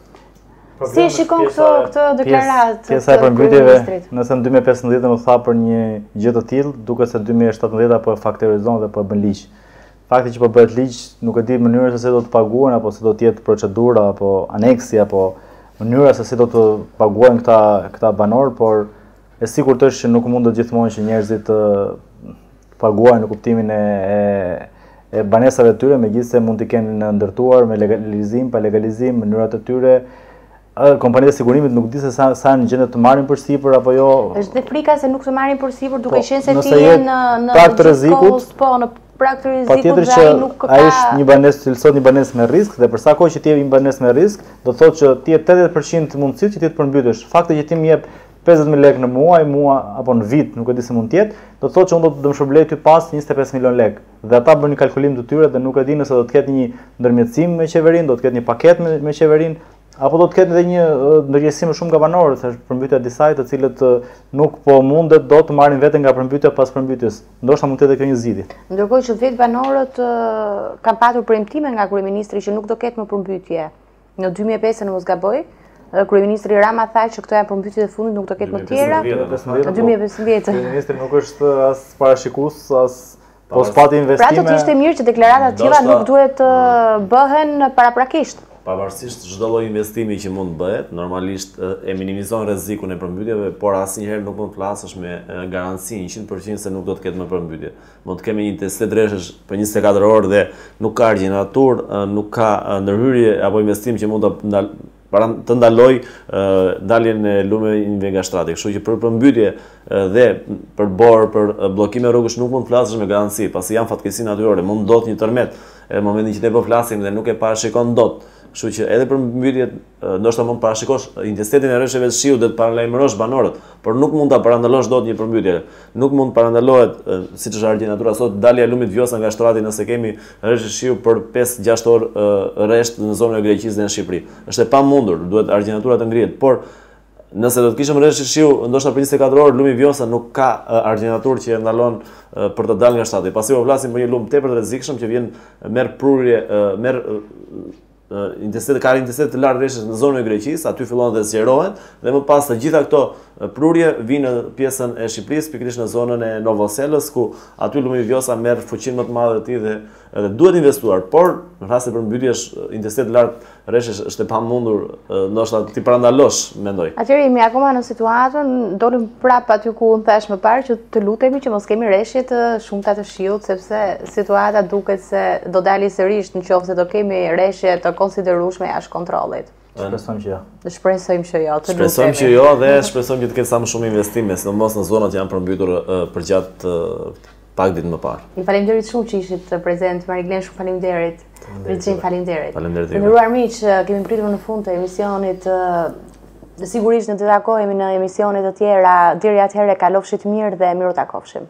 Si e shikon këtë këtë deklaratë te pjesa e përmbytjeve, nëse në 2015 u tha për një gjë të tillë, duket se 2017-a po e faktorizon dhe po e bën ligj. Fakti që po bëhet ligj, nuk e di mënyrën se si do të paguhen apo si do të jetë procedura apo aneksi apo mënyra se si do të paguajnë këta këta banorë, por E sigurt është që nuk mundet gjithmonë që njerëzit të paguajnë në kuptimin e, e, e banesave të tyre, me gjithë se mund të kenë ndërtuar me legalizim, pa legalizim, mënyrat e tyre, kompanitë e sigurimit nuk di se sa sa në gjendje të marrin përsipër apo jo. Është dhe frika se nuk të marrin përsipër duke po, qenë se ti je në në prag të rrezikut. Po, në prag të rrezikut. Patjetër që nuk ka. Ai është një banesë, cilësohet një banesë me risk dhe për sa kohë që ti je një banesë me risk, do të thotë që ti je 80% mundësi që ti të përmbytesh. Fakti që ti më jep 50000 lekë në muaj, mua apo në vit, nuk e di si mund të jetë, do të thotë që unë do të dëmshpërblej ty pas 25 milion lekë. Dhe ata bëjnë një kalkulim të tyre dhe nuk e di nëse do të ketë një ndërmjetësim me qeverinë, do të ketë një paketë me, me qeverinë, apo do të ketë edhe një ndërgjegjësim më shumë nga banorët, se është përmbytja e disave të cilët nuk po munden dot të marrin veten nga përmbytja pas përmbytjes. Ndoshta mund të jetë kjo një zgjidhje. Ndërkohë që vetë banorët kanë patur premtime nga kryeministri që nuk do ketë më përmbytje. Në 2005 në mos gaboj, kryeministri Rama tha që këto janë përmbytjet e fundit, nuk do ketë më të tjera. Në 2015. Kryeministri nuk është as parashikues, as po s'pati investime. Pra do të ishte mirë që deklarata të tilla nuk duhet të bëhen paraprakisht. Pavarësisht çdo lloj investimi që mund të bëhet, normalisht e minimizon rrezikun e përmbytjeve, por asnjëherë nuk mund të flasësh me garanci 100% se nuk do të ketë më përmbytje. Mund të kemi intensitet reshjesh për 24 orë dhe nuk ka argjinaturë, nuk ka ndërhyrje apo investim që mund të para të ndalojë daljen e lumenjve nga shtrati. Kështu që për përmbytje dhe për borë, për bllokime rrugësh nuk mund të flasësh me garanci, pasi janë fatkeqësi natyrore, mund të ndodhë një tërmet në momentin që ne po flasim dhe nuk e parashikon dot. Kështu që edhe përmbytjet Ndoshta mund të parashikosh intensitetin e reshjeve të shiut dhe të paralajmërosh banorët, por nuk mund ta parandalosh dot një përmbytje. Nuk mund të parandalohet, siç është argjinatura sot, dalja e lumit Vjosa nga shtrati nëse kemi reshje shiu për pesë, gjashtë orë rresht në zonën e Greqisë dhe në Shqipëri. Është e pamundur, duhet argjinatura të ngrihet, por nëse do të kishim reshje shiu, ndoshta për njëzet e katër orë lumi Vjosa nuk ka argjinaturë që e ndalon për të dalë nga shtrati. Pasi po flasim për një lum tepër të rrezikshëm që vjen merr prurje, merr intensitet ka intensitet të lartë reshjesh në zonën e Greqisë, aty fillon dhe zgjerohet dhe më pas të gjitha këto prurje vijnë në pjesën e Shqipërisë, pikërisht në zonën e Novoselës ku aty lumi Vjosa merr fuqinë më të madhe të tij dhe edhe duhet investuar, por në rast se përmbytjesh, intensitet të lartë reshjesh është e pamundur ndoshta t'i parandalosh, mendoj. Atëherë jemi akoma në situatën, dolim prapë aty ku unë thashë më parë që të lutemi që mos kemi reshje të shumta të shiut sepse Situata duket se do dalë sërish nëse do kemi reshje të konsiderueshme jashtë kontrollit. Shpresojmë që jo. Shpresojmë që jo. Shpresojmë që jo dhe shpresojmë që të ketë sa më shumë investime, sidomos në zonat që janë përmbytur përgjatë pak ditë më parë. Ju faleminderit shumë që ishit prezent, Mariglen, shumë faleminderit. Virgjin, faleminderit. Faleminderit. Të nderuar miq, kemi mbërritur në fund të emisionit. Sigurisht ne do takohemi në emisione të tjera. Deri atëherë kalofshi mirë dhe mirutakofshim.